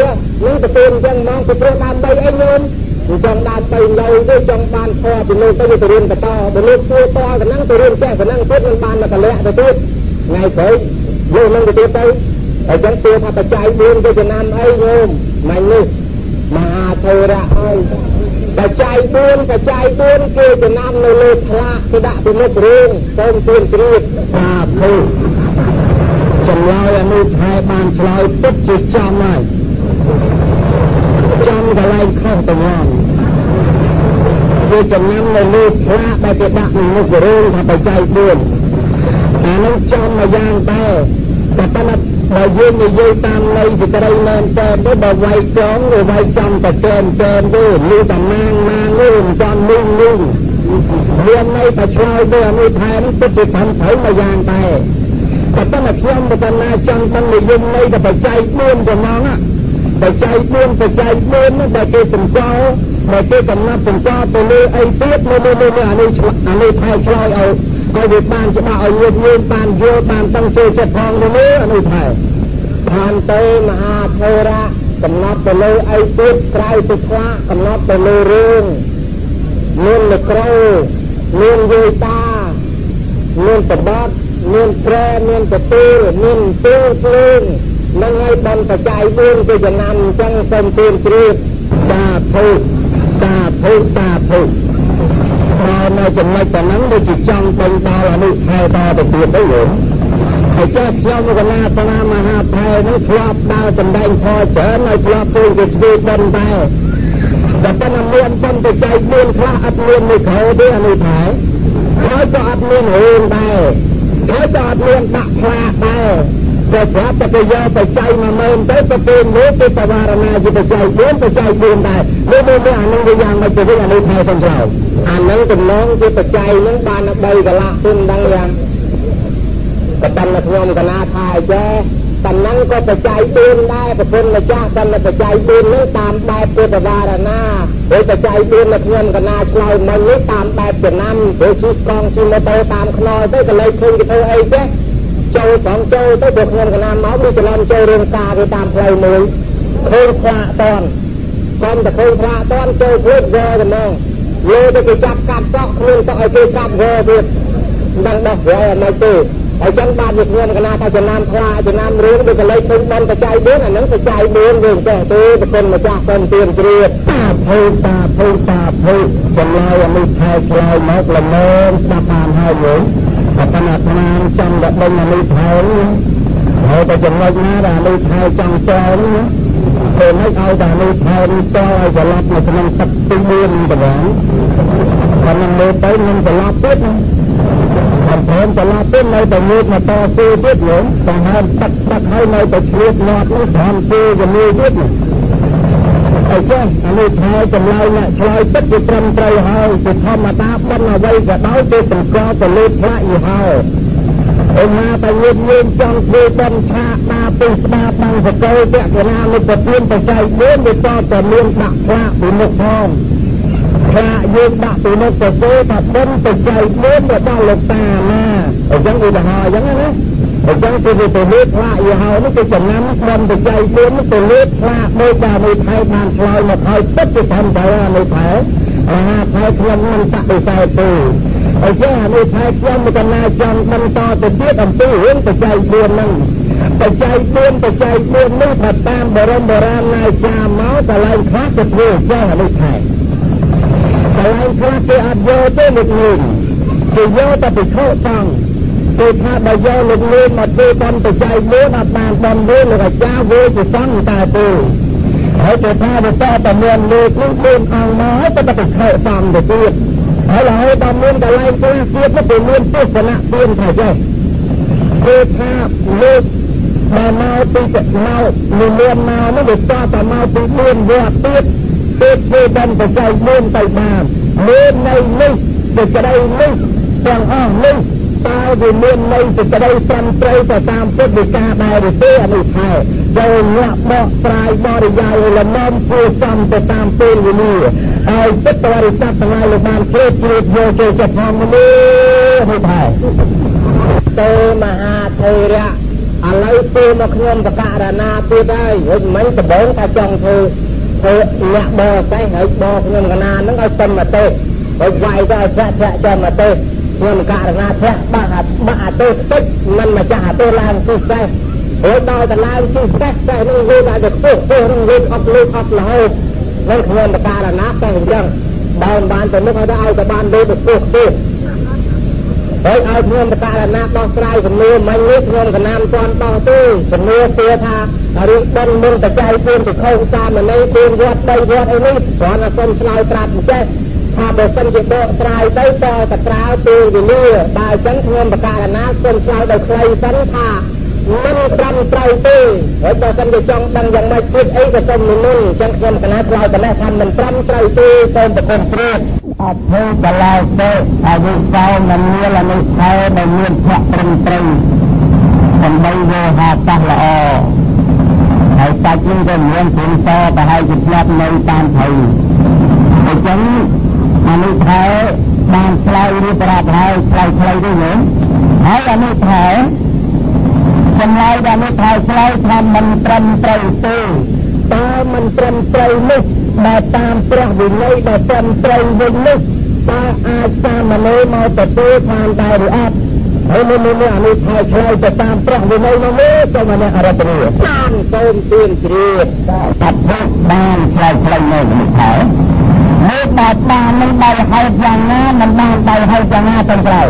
នឹងទៅអញ្ចឹងមកទៅព្រោះដើម្បីអីញោម អញ្ចឹងដើម្បីនៅទៅចង់បានខពីលោកទៅទៅរៀនបន្តបើលោកសួរតកណ្ដឹងទៅរៀនចេះកណ្ដឹងទៀតមិនបានមកកលៈទៅទៀតថ្ងៃក្រោយយកនឹងទៅទៀតទៅហើយចឹងទោះថាបច្ច័យ4ទៅចំណាំអីញោមមិននេះមហាធរៈអើយបច្ច័យ4បច្ច័យ4គេចំណាំនៅលើថ្លាគេដាក់ពីមុខរឿងសូមទួនជ្រាបសាធុចម្លើយអនុថែបានឆ្លើយពិតជាចំហើយ ចំកន្លែងខុសទៅងគេចំណាំនៅលើថ្លាដែលគេដាក់នៅមុខរឿងថាបច្ច័យ4អានោះចំមួយយ៉ាងដែរតែប៉ុន្តែបើយើងនិយាយតាមន័យសេចក្តីមែនតើបើវាយចងឬវាយចំតែចែនចែនទេលឺតំណាងណាងនេះមិនចំលឹងលឹងមានន័យតែឆ្លើយទៅអនុថែនេះពិតជាខំត្រូវមួយយ៉ាងដែរតែប៉ុន្តែខ្ញុំបតនាចង់ដឹងនិយមន័យតែបច្ច័យ4ប៉ុណ្ណឹង បច្ច័យ4បច្ច័យ4នោះដែលគេសម្គាល់ដែលគេកំណត់សម្គាល់ទៅលើអីទៀតនៅនៅនៅអានេះអានេះថែឆ្លើយឲ្យឲ្យវាបានច្បាស់ឲ្យយើងយើងបានយល់បានតាំងចូលចិត្តផងទៅលើអនុថែបានទៅមហាធរៈកំណត់ទៅលើអីទៀតក្រៅពីខ្លាកំណត់ទៅលើរឿងមានលោកគ្រូមានយាយតាមានប្របាត់មានប្រែមានទទួលមានទូភ្លើង នឹងឲ្យបានបច្ច័យ4គឺចំណាំអញ្ចឹងសូមទានជ្រាបសាធុសាធុសាធុដល់នៅចំណុចប៉ុណ្ណឹងដូចជាចង់ពេញដល់អនុថែតទៅទៀតទៅយោហើយចេះខ្ញុំកណាសនាមហាផែនឹងធ្លាប់ដើរសម្ដែងធម៌ច្រើនហើយធ្លាប់ធ្វើជាធ្វើបន់ដែរតែប៉ុន្តែមានបំបច្ច័យមានខ្លះអត់មានមួយក្រោយទេអនុថែហើយក៏អត់មានរឿងដែរហើយក៏អត់មានដាក់ខ្លាដែរ តែស្រាប់តែគេយកបច្ច័យ10000ទៅទៅពេលនោះទៅបវារណាជាបច្ច័យ4បច្ច័យ4ដែរនេះមើលមើលអានឹងវាយ៉ាងម៉េចទៅវិញអានេះថែសំឆ្លោអានឹងកំឡងជាបច្ច័យនឹងបាន3កន្លះទុនដឹងយ៉ាងក៏តាមខ្ញុំកណាថាអីចេះតំណឹងក៏បច្ច័យ4ដែរប្រពន្ធម្ចាស់តាមបច្ច័យ4នេះតាមបែបពុទ្ធវារណាដោយបច្ច័យ4នៅខ្ញុំកណាឆ្លើយមិញនេះតាមបែបចំណាំព្រោះជិះកង់ជិះម៉ូតូតាមខ្នល់ទៅក៏លេចឃើញគេធ្វើអីចេះ ចូលផងចូលទៅព្រោះខ្ញុំកណាមកវាច្រឡំចូលរឿងការវាតាមផ្លូវមួយឃើញខ្លាតន់កុំតែឃើញខ្លាតន់ចូលព្រឹកវែតំណងលើទៅគេចាប់កាត់សក់គ្មានសក់ឲ្យគេកាត់វែទៀតមិនដឹងដោះវែអីមិនទេហើយចឹងបានវាខ្ញុំកណាថាចំណាំខ្លាចំណាំរឿងដូចកលេចពេញបនបច្ច័យ4អាហ្នឹងបច្ច័យ4យើងចេះទេប្រគុណម្ចាស់សូមទានជ្រាបតាភុតាភុតាភុចម្លើយអានេះថែឆ្លើយមកល្មមស្ដាប់បានហើយយើងតែ ប៉ុន្តែស្មានចង់ដល់ដេញអានេះថែហើយតែចំណុចណាដែលអានេះថែចង់ចោលពេលនេះឲ្យតែអានេះថែនេះចោលឲ្យច្រឡប់នៅក្នុងទឹកទី4ទៅបងប៉ុន្តែមើលទៅមិនច្រឡប់ទៀតណាមិនព្រមត្រឡប់ទៅនៅតែងើបមកតស៊ូទៀតយើងបង្ហើមទឹកទឹកហើយនៅតែឆ្លៀតញាត់នេះព្រមជឿជាមួយទៀតណា អីចេះអានេះថែចម្លើយអ្នកឆ្លើយទឹកជាត្រឹមត្រូវហើយជាធម្មតាប៉ុន្តែអ្វីក៏ដោយគេសង្កល់ទៅលើផ្លាកយីហោអ៊ំណាតែញៀនញៀនចង់ធ្វើបំឆាតាពីស្ដាបាំងសកលពកណាមិត្តភាពបច្ច័យ4វាតតែមានដាក់ផ្លាកពីមុខផងខ្លាយើងដាក់ពីមុខទៅទេថាបិណ្ឌបច្ច័យ4របស់លោកតាណាអញ្ចឹងឧទាហរណ៍អញ្ចឹងណា អញ្ចឹងគឺវាទៅលើខ្លាយីហោនេះគឺចំណាំបិណ្ឌបច្ច័យ4នេះទៅលើខ្លាដោយការនៃថៃបានឆ្លើយមកហើយពិតជាធម្មតានៃថៃអាហាថៃខ្ញុំមិនបដិសេធទេអញ្ចឹងអានេះថៃខ្ញុំមិនកណាចង់បន្តទៅទៀតអំពីរឿងបច្ច័យ4ហ្នឹងបច្ច័យ4បច្ច័យ4នេះថាតាមបរមបុរាណណាចាមកកន្លែងខ្លះទៅធ្វើចេះអានេះថៃកន្លែងខ្លះគេអត់យកទេលោកនាងគេយកតែពិខុសង្ឃ គេថាបើយកលោកនាងមកធ្វើបំបច្ច័យមួយអត់បានបំមួយលោកអាចារ្យវេជាសង្ឃតែទេហើយគេថាវាតតែមានលោកនេះមានអង្គមកហើយទៅពិខុសង្ឃទៅទៀតហើយរហូតដល់មានកន្លែងខ្លះទៀតនោះគេមានទស្សនៈទៀនថាចេះគេថាលោកដែលមកពីមកមានមកនោះវាតតែមកពីមានវត្តទៀតទេធ្វើបានបច្ច័យមួយទៅបានមាននៅនេះសេចក្តីនេះទាំងអស់នេះ តើវាមាននៅសេចក្តីត្រឹមត្រូវទៅតាមពុទ្ធវិការដែរឬទេអនុថែចូលញាក់បកស្រាយបរិយាយលំមគួរសមទៅតាមពេលវេលាហើយពុទ្ធបរិស័ទទាំងឡាយលោកបានជ្រាបជ្រាបយកចូលចិត្តផងនេះហូបហើយទេមហាធេរៈឥឡូវពេលមកខ្ញុំបកករណាទៀតហើយវិញមិនដំបងថាចង់ធ្វើធ្វើអ្នកបរសេះហើយបរខ្ញុំកណាហ្នឹងឲ្យសិនមកទេហើយវាយទៅឲ្យប្រាក់ប្រាក់ចាំមកទេ ខ្ញុំករណាធាក់បាក់បាក់អាទេតិចមិនម្ចាស់អាទេឡើងទីសេះហើយដល់ទៅឡើងទីសេះសេះនឹងវាដាក់ទៅខ្ពស់ខ្ពស់នឹងវាអត់លុយអត់រហូតនឹងខ្ញុំករណាតែអញ្ចឹងបើមិនបានទៅមុខឲ្យទៅឲ្យទៅបានលុយទៅខ្ពស់ខ្ពស់ហើយឲ្យខ្ញុំបករណាដោះស្រាយសំណួរមិញនេះខ្ញុំកណាមទាន់ដោះទេសំណួរទាថារឿងបន់មុនបច្ច័យពូនទៅខុសសាមណេរពូនវត្តបីវត្តអីនេះគ្រាន់តែសុំឆ្លើយប្រាប់អញ្ចេះ ថាបើសិនជាដកស្រាយទៅតតក្រាលពេលវេលាបើអញ្ចឹងខ្ញុំបករណាសុំឆ្លើយដោយខ្លីសិនថាមិនត្រឹមត្រូវទេហើយបើសិនជាចង់ដឹងយ៉ាងម៉េចទៀតអីក៏សុំនិមន្តអញ្ចឹងខ្ញុំកណាឆ្លើយប៉ុណ្ណេះថាមិនត្រឹមត្រូវទេសូមប្រគំព្រាបអត់ធ្វើកន្លែងទេអាយុសោមិនមានអនុថែដែលមានភ័ក្រត្រឹមត្រូវសំដីវោហាសាសល្អហើយសាច់នេះក៏មានព្រមសទៅហើយជាផ្លាប់នៅតាមភ័យអញ្ចឹង អនុថែបានឆ្លើយរៀបរាប់ហើយឆ្លើយឆ្លើយទៅយើងហើយអនុថែចម្លើយដែលនេះថែឆ្លើយថាមិនត្រឹមត្រូវទេតើមិនត្រឹមត្រូវនេះដែលតាមព្រះវិន័យដែលត្រឹមត្រូវវិញនេះតើអាចសាមណេរមកទទួលបានដែរឬអត់ហើយនៅនៅអានេះថែឆ្លើយទៅតាមប្រោះវិន័យនោះទេសូមអ្នកអរតនីបានសូមទានជ្រាបអត់បានឆ្លើយឆ្លើយនៅនេះថែ មើលបើបាននឹងដៃហើយយ៉ាងណាមិនបានដៃហើយយ៉ាងណាទាំងក្រោយ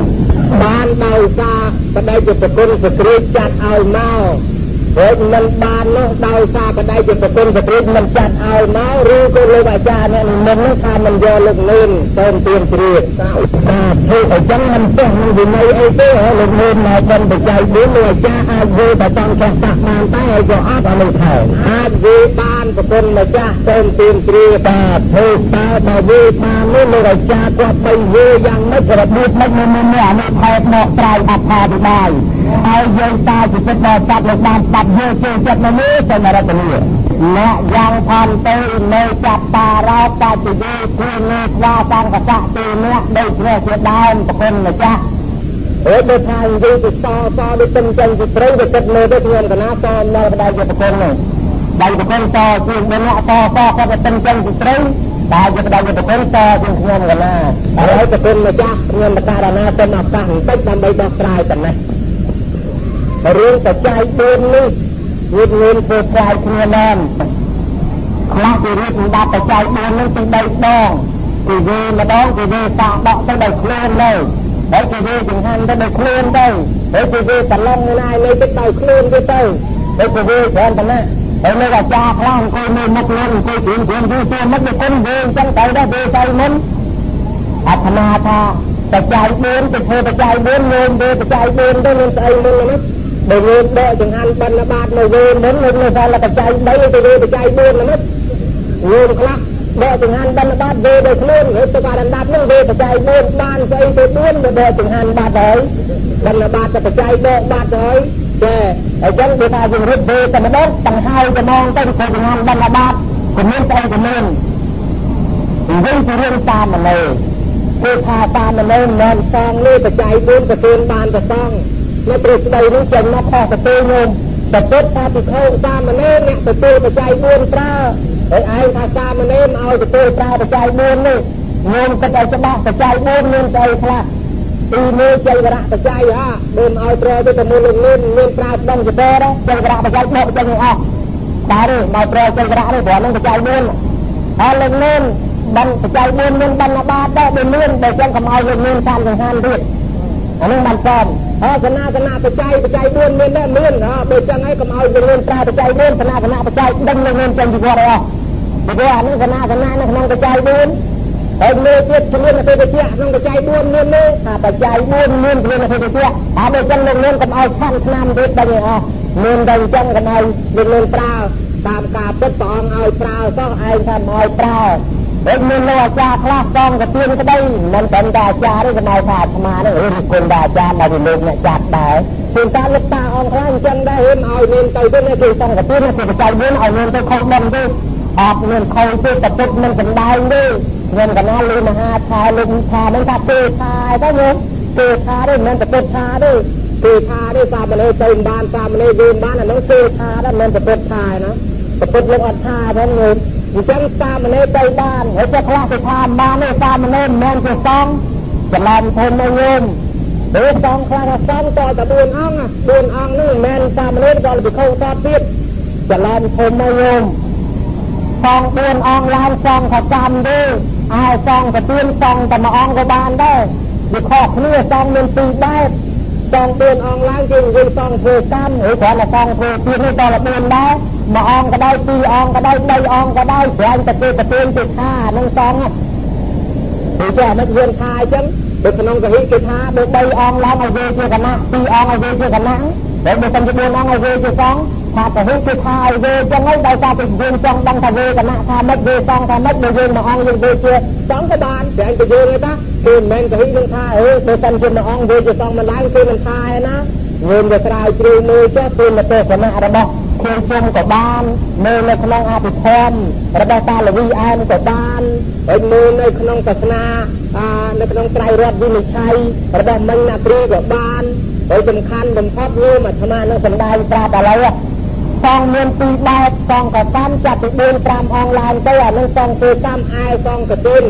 បានដោយសារបដិជាប្រគុណសក្រីចាត់ឲ្យមក ព្រោះមិនបាននោះដោយសារបដិជាប្រគុណសក្រីមិនចាត់ឲ្យមកឬក៏លោកអាចារ្យអ្នកនិមន្តនោះថាមិនយកលោកលឿនទៅទៀនជ្រាបបាទធ្វើអញ្ចឹងមិនចេះនឹងវិន័យអីទេលោកលឿនមកបិណ្ឌបច្ច័យ4លោកអាចារ្យអាចយល់តែចង់ចេះសាក់បានតែឲ្យយកអត់អានោះថែអាចយល់បានប្រគុណម្ចាស់ទៅទៀនជ្រាបបាទធ្វើតើបើយល់បាននោះលោកអាចារ្យគាត់បីយល់យ៉ាងម៉េចរបៀបម៉េចនៅមានអានោះថែបកត្រៃអត្ថាធិប្បាយ ហើយយើងតាជាចិត្តដល់ចាប់លោកបានស្ដាប់យកចូលចិត្តនៅនេះទៅរតនីអ្នកយ៉ាងផនទៅនៅចាប់តារោបច្ចយេគូនេស្វាសង្កសៈទីអ្នកដូចព្រះជាដើមប្រគុណម្ចាស់អើដូចថានិយាយទៅសសដូចទឹកចឹងពីព្រៃទៅទឹកមើលទៅខ្ញុំកណាសមកបដៃជាប្រគុណនោះដៃប្រគុណសជាងអ្នកសសគាត់ទៅទឹកចឹងពីព្រៃតែជាបដៃជាប្រគុណសជាងខ្ញុំកណាហើយប្រគុណម្ចាស់ខ្ញុំបតារណាទៅឱកាសបន្តិចដើម្បីដោះស្រាយតែនេះ រឿងបច្ច័យ4នេះវាមានធ្វើខ្លាយគ្នាមែនខ្លះគេរៀបសម្បត្តិបច្ច័យ4នេះទាំង3ដងគេវាម្ដងគេវាសាកដកទៅដោយខ្លួនទៅហើយគេវាចង្ហាន់ទៅដោយខ្លួនទៅហើយគេវាប្រឡងណាយនៅទឹកដោយខ្លួនទៅទៅហើយគេវាច្រើនប៉ុណ្ណាហើយនៅអាចារ្យខ្លះអង្គុយនៅមុខលោកអង្គុយព្រៀងព្រៀងយូរទៅមុខទៅគុំវិញអញ្ចឹងទៅដែរវាទៅមុនអត្ថនាថាបច្ច័យ4ទៅធ្វើបច្ច័យ4ងើមទៅបច្ច័យ4ទៅមានស្អីមុនណា បើយើងដកចង្ហាន់បណ្ឌបាតនៅវេមុននៅនៅសាលបច្ច័យ3ទៅវេបច្ច័យ4ណាយើងខ្លះដកចង្ហាន់បណ្ឌបាតវេដោយខ្លួនហើយទៅបានដាប់នឹងវេបច្ច័យ4បានស្អីទៅ4ទៅដកចង្ហាន់បាតហើយបណ្ឌបាតទៅបច្ច័យដកបាតហើយចេះអញ្ចឹងគេថាយើងរត់វេតែម្ដងបង្ហើយទៅមងទៅទៅចង្ហាន់បណ្ឌបាតក៏មានស្អីក៏មានយើងទៅរៀនតាមមនោគឺថាតាមមនោមិនសងនេះបច្ច័យ4ប្រទានបានប្រសងអ្នកព្រះស្ដីនេះចំណប់អស់ទៅពេលញោមតែពុទ្ធថាពិខុសាមណេរអ្នកទទួលបច្ច័យ4ប្រើហើយឯងថាសាមណេរមកឲ្យទទួលប្រើបច្ច័យ4នេះញោមគិតឲ្យច្បាស់បច្ច័យ4មានស្អីខ្លះទីមួយចៃវរៈបច្ច័យហាដូចឲ្យប្រើទៅតែមួយលោកនេះមានប្រើស្ដងចតរចៃវរៈបច្ច័យបកចេញអស់តែនេះមកប្រើចៃវរៈនេះព្រោះនឹងបច្ច័យ4ហើយលោកនេះបានបច្ច័យ4មានបណ្ឌបាតដែរដូចមានបើចឹងកុំឲ្យលោកមានតាមសង្ហានទៀតអានេះបានសម អសនាសនាបច្ច័យបច្ច័យ4មានដែរមានអើបើចឹងហើយកុំឲ្យយើងប្រើបច្ច័យ4សនាសនាបច្ច័យដឹងនឹងមានចេញពីវត្តអីអស់ពីព្រោះអានេះសនាសនានៅក្នុងបច្ច័យ4ហើយលើទៀតជំនាញអតិថិជនក្នុងបច្ច័យ4មានទេថាបច្ច័យ4មានជំនាញអតិថិជនតែបើចឹងលោកមានកុំឲ្យឆាន់ឆ្នាំទៀតដឹងអស់មានតែចឹងកុំឲ្យលោកមានប្រើតាមការពិតព្រះអង្គឲ្យប្រើសោះឯងថាមិនឲ្យប្រើ ដូចមានលោកអាចារ្យខ្លះកងកទៀនក្តីមិនតែអាចារ្យទេក៏មកថាអាត្មានេះឬគុណដល់អាចារ្យដល់ពីលោកអ្នកចាត់ដែរគឺតាលោកតាអង្គខ្លះអញ្ចឹងដែរហេមឲ្យមានទៅទៅនេះគឺសង្កទៀនគឺបច្ច័យមានឲ្យមានទៅខុសដឹងទេអត់មានខុសទេតពុតមិនសំដែងទេខ្ញុំកណាលឺមហាថាលោកថានឹងថាទេថាទៅញោមទេថាទេមិនតពុតថាទេទេថាទេសាមណេរទៅបានសាមណេរវិញបានអានោះទេថាដែរមិនតពុតថាណាតពុតលោកអត់ថាទេញោម អញ្ចឹងសាមណេរទៅបានហើយទៅខ្លះទៅថាបានទេសាមណេរមិនមែនជាសង្ឃច្រឡំធំនៅញោមពេលសង្ឃខ្លះថាសង្ឃតតែ4អង្គ4អង្គនេះមិនមែនសាមណេរដល់ពិខុតទៀតច្រឡំធំនៅញោមសង្ឃ4អង្គឡើងសង្ឃថាចាំទេហើយសង្ឃទៅទៀនសង្ឃតែមួយអង្គក៏បានដែរវាខុសគ្នាសង្ឃមានពីរបែបសង្ឃ4អង្គឡើងគេនិយាយសង្ឃធ្វើកម្មឬគ្រាន់តែសង្ឃធ្វើទៀតនេះដល់4ដែរ មួយអង្គក៏ដោយពីរអង្គក៏ដោយបីអង្គក៏ដោយស្រាញ់តែគេប្រទៀងគេថានឹងសងពីចេះមិនហ៊ានថាអញ្ចឹងដូចក្នុងកហិគេថាដូចបីអង្គឡើងឲ្យវាជាគណៈពីរអង្គឲ្យវាជាគណៈតែបើសិនជា4អង្គឲ្យវាជាសងថាកហិគេថាឲ្យវាអញ្ចឹងហើយដោយសារតែយើងចង់ដឹងថាវាគណៈថាម៉េចវាសងថាម៉េចបើយើងមួយអង្គយើងវាជាសងក៏បានតែតែយើងទេតាគឺមិនមែនកហិនឹងថាអឺបើសិនជាមួយអង្គវាជាសងមិនឡើងគឺមិនថាឯណាយើងទៅស្រាវជ្រាវមើលចេះគឺមកទស្សនៈរបស់ ឃើញជុំក៏បានមើលនៅក្នុងអភិធម្មរបស់តាលវីអែមក៏បានហើយមើលនៅក្នុងសាសនានៅក្នុងត្រៃរតវិនិច្ឆ័យរបស់មិញណាព្រីក៏បានហើយសំខាន់បំផុតរួមអាត្មានឹងសម្ដែងប្រាប់ឥឡូវសងមានពីរបែបសងកកម្មចាប់ពី4 5អង្គឡើងទៅអានឹងសងធ្វើកម្មអាយសងកទុនស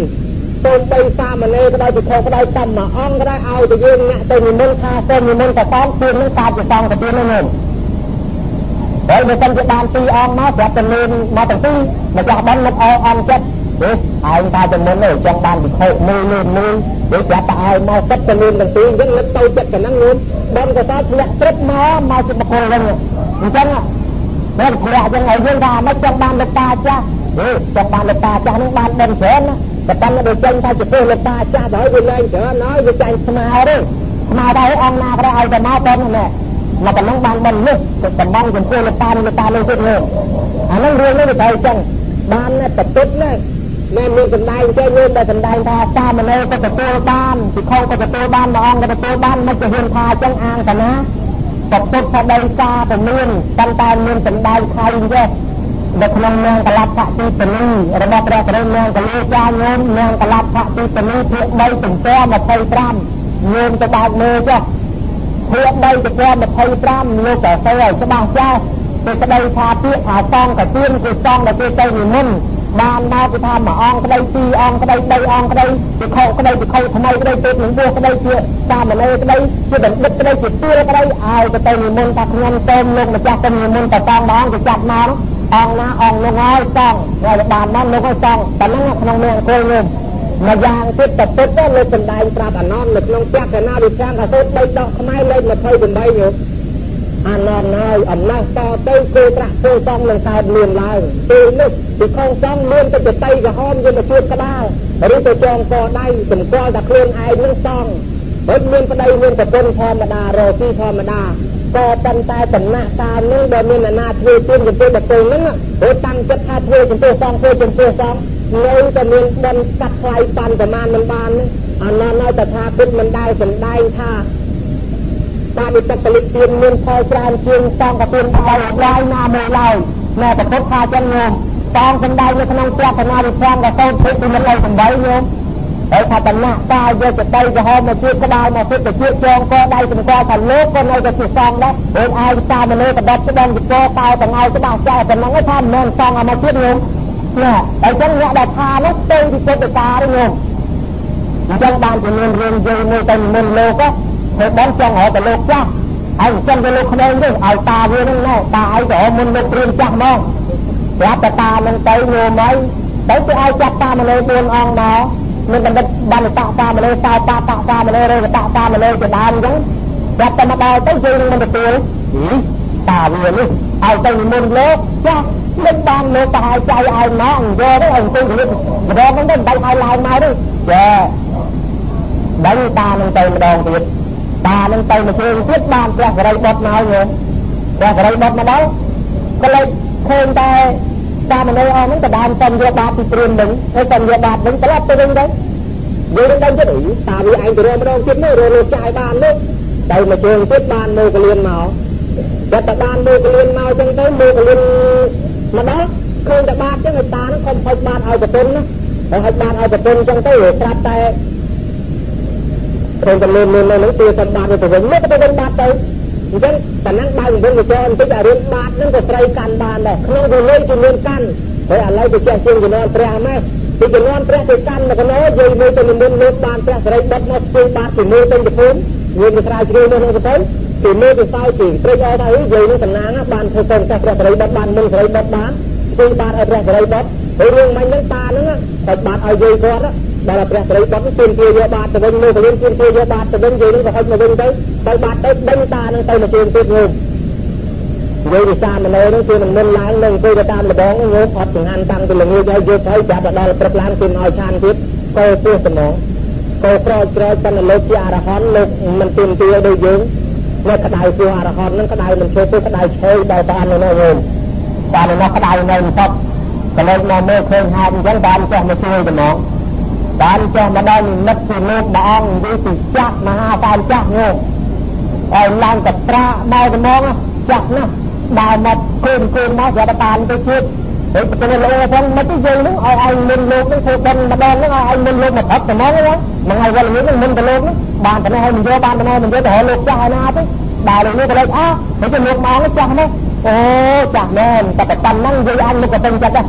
សូមបីសាមណេរក៏ដោយពិខុក៏ដោយតាមមួយអង្គក៏ដោយឲ្យទៅយើងអ្នកទៅនិមន្តថាសូមនិមន្តទៅតាមគឺនឹងការជាសង្ឃទៅទៀតនោះខ្ញុំ ហើយបើសិនជាបានពីរអង្គមកប្រាប់ទៅលឿនមកទាំងពីរម្ចាស់បានមិនអោអង្គចិត្តទេឯងថាទៅមុននេះចង់បានពិខុមួយលឿនមួយវាប្រាប់តែឲ្យមកចិត្តទៅលឿនទាំងពីរអញ្ចឹងនឹកទៅចិត្តកណ្ដឹងខ្ញុំបានក៏តធ្លាក់ព្រឹកមកមកជាបុគ្គលវិញអញ្ចឹងបានធ្លាក់អញ្ចឹងឲ្យយើងថាមិនចង់បានលោកតាចាស់ទេចង់បានលោកតាចាស់នឹងបានដឹងច្រើនណាតែប៉ុន្តែដូចចេញថាចំពោះលោកតាចាស់ទៅហើយវាលែងច្រើនហើយវាចាញ់ស្មាទេស្មាទៅអង្គណាក៏ឲ្យតែមកប៉ុណ្ណឹងណា មកប៉ុណ្ណឹងបានដឹងនេះទៅតំងចំពោះលោកតាលោកតាលើទៀតនេះអាហ្នឹងរឿងនេះវាត្រូវចឹងបានតែពុតណាមែនមានសម្ដែងចេះមានតែសម្ដែងថាសាមណេរក៏ទទួលបានពិខុក៏ទទួលបានមួយអង្គក៏ទទួលបានមិនជាហ៊ានថាចឹងអាងតាណាពុទ្ធថាដីសាក៏មានប៉ុន្តែមានសម្ដែងខៃចេះនៅក្នុងនាងកលបៈទីពនីរបស់ព្រះករិនាងកលីចាញោមនាងកលបៈទីពនីភាគ3ចំពោះ25ញោមទៅបើកមើលចុះ ភាគ3ចំពោះ25លោកក៏ទៅឲ្យច្បាស់ចាស់ទៅស្ដីថាពាក្យថាសងកទៀនគឺសងដែលគេទៅនិមន្តបានមកគឺថាមួយអង្គក្តីពីរអង្គក្តីបីអង្គក្តីពិខុក្តីពិខុថ្មីក្តីទៅនឹងពោះក្តីជាសាមណេរក្តីជាបណ្ឌិតក្តីជាទាលក្តីឲ្យទៅទៅនិមន្តថាខ្ញុំសូមលោកម្ចាស់ទៅនិមន្តទៅតាមម្ដងទៅចាត់មកអង្គណាអង្គនោះហើយសងហើយបានមកនោះហើយសងតែហ្នឹងក្នុងនាងអង្គុយនោះ មួយយ៉ាងទៀតតពុតលើសម្ដែងប្រាប់អានននៅក្នុងពាក្យកណាវិខានថាសូត្របីដកខ្មែរលេខ28យោអាននហើយអំណះតទៅគឺប្រាក់ធ្វើសងនឹងកើតមានឡើងពេលនេះពីខំសងមានទៅចតីក្រហមយកមកជួបក្បាលឬទៅចងកដៃសម្គាល់ថាខ្លួនឯងនឹងសងហើយមានប្តីមានប្រពន្ធធម្មតារកទីធម្មតាក៏ប៉ុន្តែដំណាក់កាលនេះដែលមានអាណាធ្វើជាចំពោះបុគ្គលហ្នឹងព្រោះតាំងចិត្តថាធ្វើចំពោះសងធ្វើចំពោះសង នៅតែមានបនកាត់ថ្លៃបានប្រមាណមិនបានអាននហើយតថាគិតមិនដែលសម្ដែងថាបានវិទឹកពលិទានមានផលច្រើនជាងសងកទានដល់ឡើយណាមួយឡើយណែប្រពុតថាចឹងញោមតងសម្ដែងនៅក្នុងព្រះកណាវិធានក៏សូត្រពេកពីមិនឲ្យសំបីញោមហើយថាតំណាក់តាយកចតីក្រហមមកជួយក្បាលមកពុទ្ធជាចងកដៃសម្គាល់ថាលោកក៏នៅតែជាសងដែរហើយឯងតាមមនុស្សកដិតស្ដងជាកតើទាំងឲ្យច្បាស់ចែប៉ុណ្ណឹងថាមិនមែនសងឲ្យមកទៀតញោម ណាហើយចឹងអ្នកដែលថានោះទៅពីពុទ្ធកាទេញោមអញ្ចឹងបានជាមានរឿងយល់មួយទៅមុនលោកទៅបងចង់រកទៅលោកចាស់ហើយអញ្ចឹងទៅលោកក្មេងនេះឲ្យតាវានឹងណែតាឲ្យទៅមុនលោកព្រៀនចាស់មកប្រាប់តានឹងទៅញោមហើយទៅទៅឲ្យចាប់តាមមនុស្ស4អង្គមកមានបណ្ឌិតបានតតាមមនុស្សតតាតតាមមនុស្សឬតតាមមនុស្សជាដើមអញ្ចឹងប្រាប់តែមកដល់ទៅយើងនឹងមិនទទួលតាវានេះឲ្យទៅមុនលោកចាស់ មិនបានលោកទៅឲ្យចៃឲ្យមកយកទៅអង្គុយនិយាយម្ដងហ្នឹងទៅមិនបាច់ឲ្យឡើងមកទេចាដឹងតានឹងទៅម្ដងទៀតតានឹងទៅមួយជើងទៀតបានព្រះករិបុតមកញោមព្រះករិបុតមកដល់ក៏លេចឃើញតែសាមណេរអស់ហ្នឹងក៏បានសុំយកបាតពីព្រាមនឹងហើយសុំយកបាតនឹងត្រឡប់ទៅវិញទៅយើងនឹងដឹងចិត្តអីតាវាឯងទៅរកម្ដងទៀតនោះរលោកចាយបាននោះទៅមួយជើងទៀតបានមើលកលៀនមកគាត់តែបានមើលកលៀនមកចឹងទៅមើលកលៀន មកដល់ឃើញតែបាតចឹងឲ្យតានឹងខំហុចបាតឲ្យប្រពន្ធណាហើយហុចបាតឲ្យប្រពន្ធចឹងទៅប្រាប់តែខ្ញុំក៏មានមាននៅនឹងទីសម្បត្តិទៅវិញមកទៅវិញបាត់ទៅអញ្ចឹងតែហ្នឹងបើវិញទៅចោលបន្តិចអារឿងបាតហ្នឹងក៏ស្រីកាន់បានដែរក្នុងវិន័យជំនាញកាន់ហើយឥឡូវទៅចេះជាងជំនាន់ព្រះម៉េះពីជំនាន់ព្រះទៅកាន់មកណោយាយមួយទៅនិមន្តលោកបានព្រះស្រីបិទមកស្ពើបាតពីមើលទៅទៅភូមិយើងទៅស្រាវជ្រាវនៅក្នុងទៅ ពីមើលទៅសោយពីព្រឹកអត់ហើយយាយនឹងតំណាងបានធ្វើទៅចាស់ព្រះស្រីបិទបានមុនស្រីបិទបានស្ពើបាតឲ្យព្រះស្រីបិទហើយរឿងមិញហ្នឹងតាហ្នឹងហើយបាត់ឲ្យយាយគាត់ដល់ព្រះស្រីបុតជឿនជាយកបាតទៅវិញមើលទៅវិញជឿនជាយកបាតទៅវិញយើងនឹងក៏ហុចមកវិញទៅទៅបាតទៅដេញតានឹងទៅមកជឿនទៀតងើបនិយាយវិសាមណេរនោះគឺមិនមុនឡើងនឹងអង្គុយទៅតាមលបងងើបអត់ចង្ហាន់តាំងពីល្ងាចហើយយកទៅចាប់ដល់ព្រឹកឡើងគឺឲ្យឆានទៀតក៏ពោះតំងក៏ក្រោយក្រោយប៉ុន្តែលោកជាអរហន្តលោកមិនទៀមទាដូចយើង នៅក្តៅពោះអរហន្តនឹងក្តៅមិនឈើពោះក្តៅឆេដល់តាមនៅនោះយើងតាមនៅនោះក្តៅនៅមិនតបក៏លេចមកមើលឃើញហេតុអញ្ចឹងបានចេះមកជួយតំងបានចុះមកដល់និមិត្តពីលោកព្រះអង្គនិយាយពីចាស់មហាកាលចាស់នោះហើយឡើងកត្រាដល់ត្មងចាស់ណាស់ដើរមកគូនគូនមកយកបានទៅជួប ហើយទៅលោកផងមិនទៅយើងនឹងឲ្យឯងមុនលោកនឹងធ្វើបិណ្ឌម្ដងនឹងឲ្យឯងមុនលោកមកផឹកត្មងហ្នឹងមិនឲ្យវល់នេះនឹងមុនទៅលោកនឹងបានតែឲ្យមិនយកបានតែមិនយកទៅរកលោកចាស់ឯណាទេដល់លោកនេះក៏លេចអើហើយទៅលោកមកចាស់នេះអូចាស់មែនតែប៉ុណ្ណឹងនិយាយអញលោកក៏ពេញចិត្តដែរ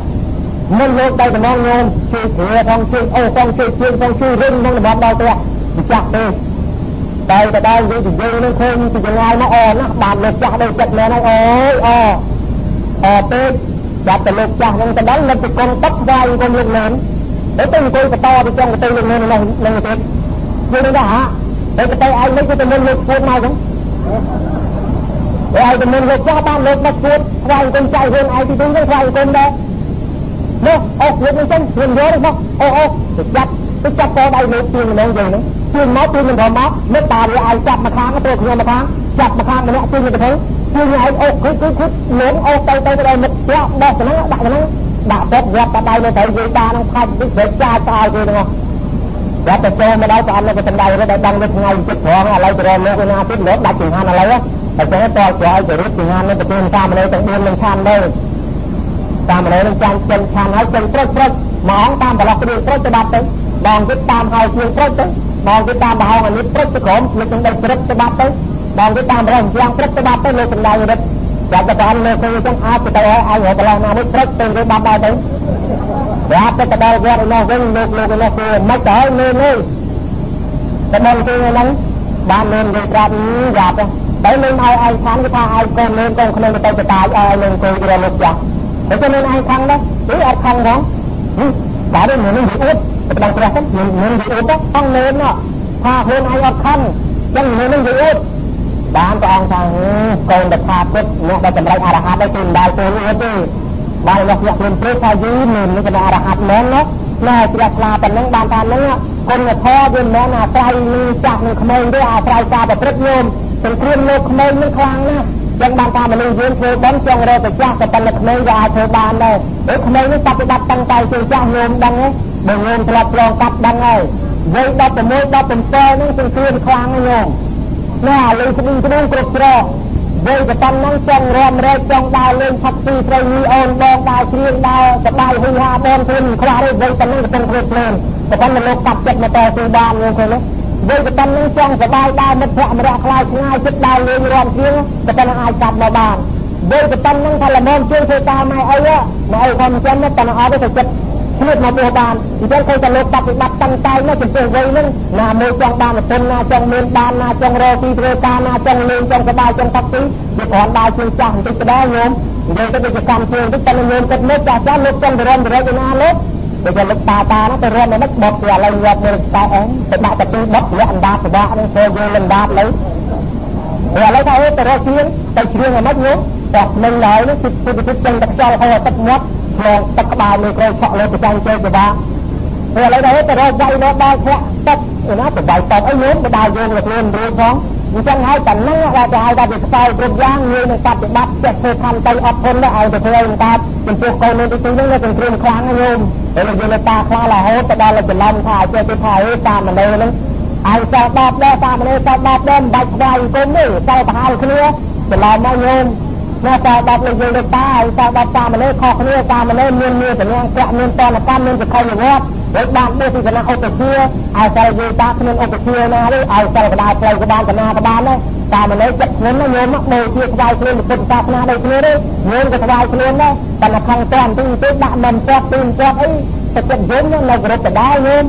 មុនលោកទៅតំងញោមជួយគ្រាផងជួយអូផងជួយជួយផងជួយរឹងក្នុងតំបន់ដល់ផ្ទះម្ចាស់ទេតែទៅដល់យូរទៅយើងនឹងឃើញពីចង្អាយមកអណាស់បានលោកចាស់ដូចចិត្តមែនហើយអូយអអពេក ចាប់ទៅលោកចាស់នឹងទៅដល់លោកទៅកុំទឹកស្វាយគុំលោកមែនទៅទៅអង្គុយបន្តទៅចង់ទៅលោកមែននោះនឹងទៅយើងនឹងថាទៅទៅឯងនេះទៅមុនលោកពួតមកចឹងហើយទៅមុនលោកចាស់បានលោកដឹកពួតស្វាយគុំចៅខ្លួនឯងទីទីនឹងស្វាយគុំដែរនោះអស់លោកនឹងចឹងខ្លួនយកមកអូអូទៅចាប់ទៅចាប់តដៃលោកទៀងម្ដងយើងហ្នឹងទៀងមកទៀងមិនព្រមមកមេត្តាវាឲ្យចាប់មកខាងទៅខ្ញុំមកខាងចាប់មកខាងម្នាក់ទៀងទៅទៅ ទៀងឯងអូគឺគឺគឺលោកអូទៅទៅទៅដល់មិត្តផ្ទះដោះទៅហ្នឹងដាក់ទៅហ្នឹងដាក់ពត់រាប់តដៃនៅត្រូវយើងតានឹងផាច់វិសេចាតឲ្យគេហ្នឹងរាប់ទៅចូលមកដល់ព្រះអង្គនៅកណ្ដៃរត់ដល់ដឹងនៅថ្ងៃចិត្តត្រង់ឥឡូវទៅរមមកណាទៀតលោកដាច់ចង្ហាន់ឥឡូវអញ្ចឹងតើក្រោយទៅរៀបចង្ហាន់នៅប្រទេសតាមនៅទាំង4នឹងឆានដែរតាមនៅនឹងចាំចិនឆានហើយចិនព្រឹកព្រឹកម៉ោងតាមប្រឡោះគ្រឿងព្រឹកទៅបាត់ទៅបងទៀតតាមហើយគ្រឿងព្រឹកទៅបងទៀតតាមប្រហោងអានេះព្រឹកទៅក្រុមលោកទាំងដីព្រឹកទៅបាត់ទៅ បងទៀតតាមប្រហោងជាងព្រឹកទៅបាត់ទៅលោកទាំងដីរិទ្ធចាំតែបានលោកគឺចឹងអាចទៅឲ្យអាយកន្លោះណាមួយព្រឹកទៅគេបាត់ដែរទៅបាទទៅដល់វត្តឯនោះវិញលោកលោកឯនោះគឺមិនទៅហើយនៅនេះតែមកទីហ្នឹងបានមាននិយាយប្រាប់យ៉ាប់ទៅនឹងឲ្យឯងខាងគេថាឯងកូនលេងកូនក្នុងទៅទៅតាយឲ្យនឹងគោរលោកចាស់តែទៅនឹងឯងខាងនោះគឺអត់ខាងផងតែនឹងនឹងនិយាយអត់ទៅដល់ព្រះទៅនឹងនឹងនិយាយអត់ផងលេងថាខ្លួនឯងអត់ខាងចឹងនឹងនិយាយអត់ បានព្រះអង្គថាកូនតថាគតអ្នកដែលចម្រេចអរហន្ត đấy គឺមិនដែលខ្លួនអត់ទេបានលោកអ្នកខ្លួនព្រឹកថាយីមាននេះក៏អរហន្តមែនណាណែជ្រះថ្លាប៉ុណ្ណឹងបានថាហ្នឹងគុណធម៌វាមិនមែនអាស្រ័យនឹងចាស់នឹងក្មេងទេអាស្រ័យការប្រព្រឹត្តញោមសង្គ្រាមលោកក្មេងនឹងខ្លាំងណាស់ចឹងបានថាមនុស្សយើងធ្វើបន់ចង់រកទៅចាស់ក៏ប៉ុន្តែក្មេងក៏អាចធ្វើបានដែរព្រោះក្មេងនេះបប្រតិបត្តិតាំងតែជាចាស់ញោមដឹងទេបើញោមធ្លាប់ឆ្លងកាត់ដឹងហើយវ័យ16 17ហ្នឹងសង្គ្រាមខ្លាំងណាស់ញោម ណែលើស្ប៊ីស្ប៊ីគ្រប់ច្រកវ័យក៏ប៉ុណ្ណឹងចង់រំរែកចង់ដើរលេងផឹកទីស្រីញីអូនបងដើរគ្រៀងដើរសបាយហុយហាបងខ្លួនខ្វះទេវ័យប៉ុណ្ណឹងកំពុងធ្វើភ្លើនក៏ប៉ុន្តែលោកកាត់ចិត្តមកតស៊ូបានញោមឃើញទេវ័យក៏ប៉ុណ្ណឹងចង់សបាយដើរមិត្តភក្តិម្នាក់ខ្លាចឆ្ងាយចិត្តដើរលេងរំគ្រៀងក៏ប៉ុន្តែអាចកាត់មកបានវ័យក៏ប៉ុណ្ណឹងថាល្មមជួយធ្វើតាមម៉ែអីម៉ែអីខ្ញុំចឹងតែប៉ុន្តែអត់ទេទៅចិត្ត ឆ្លៀតមកពោះបានអញ្ចឹងឃើញតែលោកបប្រតិបត្តិតាំងតែនោះចំពោះវ័យហ្នឹងណាមួយចង់បានប្រពន្ធណាចង់មានបានណាចង់រកទីធ្វើការណាចង់លេងចង់សប្បាយចង់ផឹកទីវាគ្រាន់ដើរជាងចាស់បន្តិចទៅដែរញោមនិយាយទៅវាកម្មជាងបន្តិចតែញោមគិតមកចាស់ចាស់លោកចង់ទៅរំទៅរកឯណាលោកទៅយកលោកតាតានោះទៅរំមិនបត់វាឥឡូវញាប់មើលតែអែទៅដាក់តែទីបត់វាអណ្ដាតពិបាកនឹងធ្វើយើងលំដាប់លើឥឡូវថាទៅរកជាងទៅជ្រៀងឲ្យម៉េចញោមតែនឹងឡើយនេះគឺគឺគឺចឹងតែខ្យល់ហូរទឹកមាត់ ឆ្លងទឹកក្បាលលើក្រោយឆក់លើប្រចាំជើងពិបាកឥឡូវទៅទៅរកដៃដល់ដល់ធាក់ទឹកឯណាបបាយតបអីញោមបដាយើងទៅខ្លួនរួចផងអញ្ចឹងហើយតែនឹងដែលគេហៅថាវាខ្សោយគ្រប់យ៉ាងងាយនឹងបប្រតិបត្តិចេះធ្វើខំទៅអត់ធន់ទៅឲ្យទៅធ្វើឲ្យកើតចំពោះកូននៅទីនេះនឹងគ្រឿងខ្លាំងណាស់ញោមហើយយើងនៅតាខ្លារហូតទៅដល់ច្រឡំថាចេះទៅថាអេតាមមនុស្សហ្នឹងឯងសល់ដបដែរតាមមនុស្សសល់ដបដែរមិនបាច់ខ្វាយគុំទេសល់ប្រហែលគ្នាច្រឡំមកញោម ណាតើដបលើយើងលើតាហើយតើដបតាមមនុស្សខុសគ្នាតាមមនុស្សមានមានតំណែងប្រាក់មានតនកម្មមានសុខភាពវត្តដោយបានដូចពីគណៈឧបជាឲ្យតែយើងតាគ្មានឧបជាណាទេឲ្យតែកដាផ្លូវក៏បានកណាក៏បានដែរតាមមនុស្សចិត្តខ្ញុំញោមមកដូចជាស្វាយខ្លួនពុទ្ធសាសនាដូចគ្នាទេញោមក៏ស្វាយខ្លួនដែរតែនៅខាងតានទីទៅដាក់មិនពាត់ទីពាត់អីតែចិត្តយើងនៅគ្រប់ដដែលញោម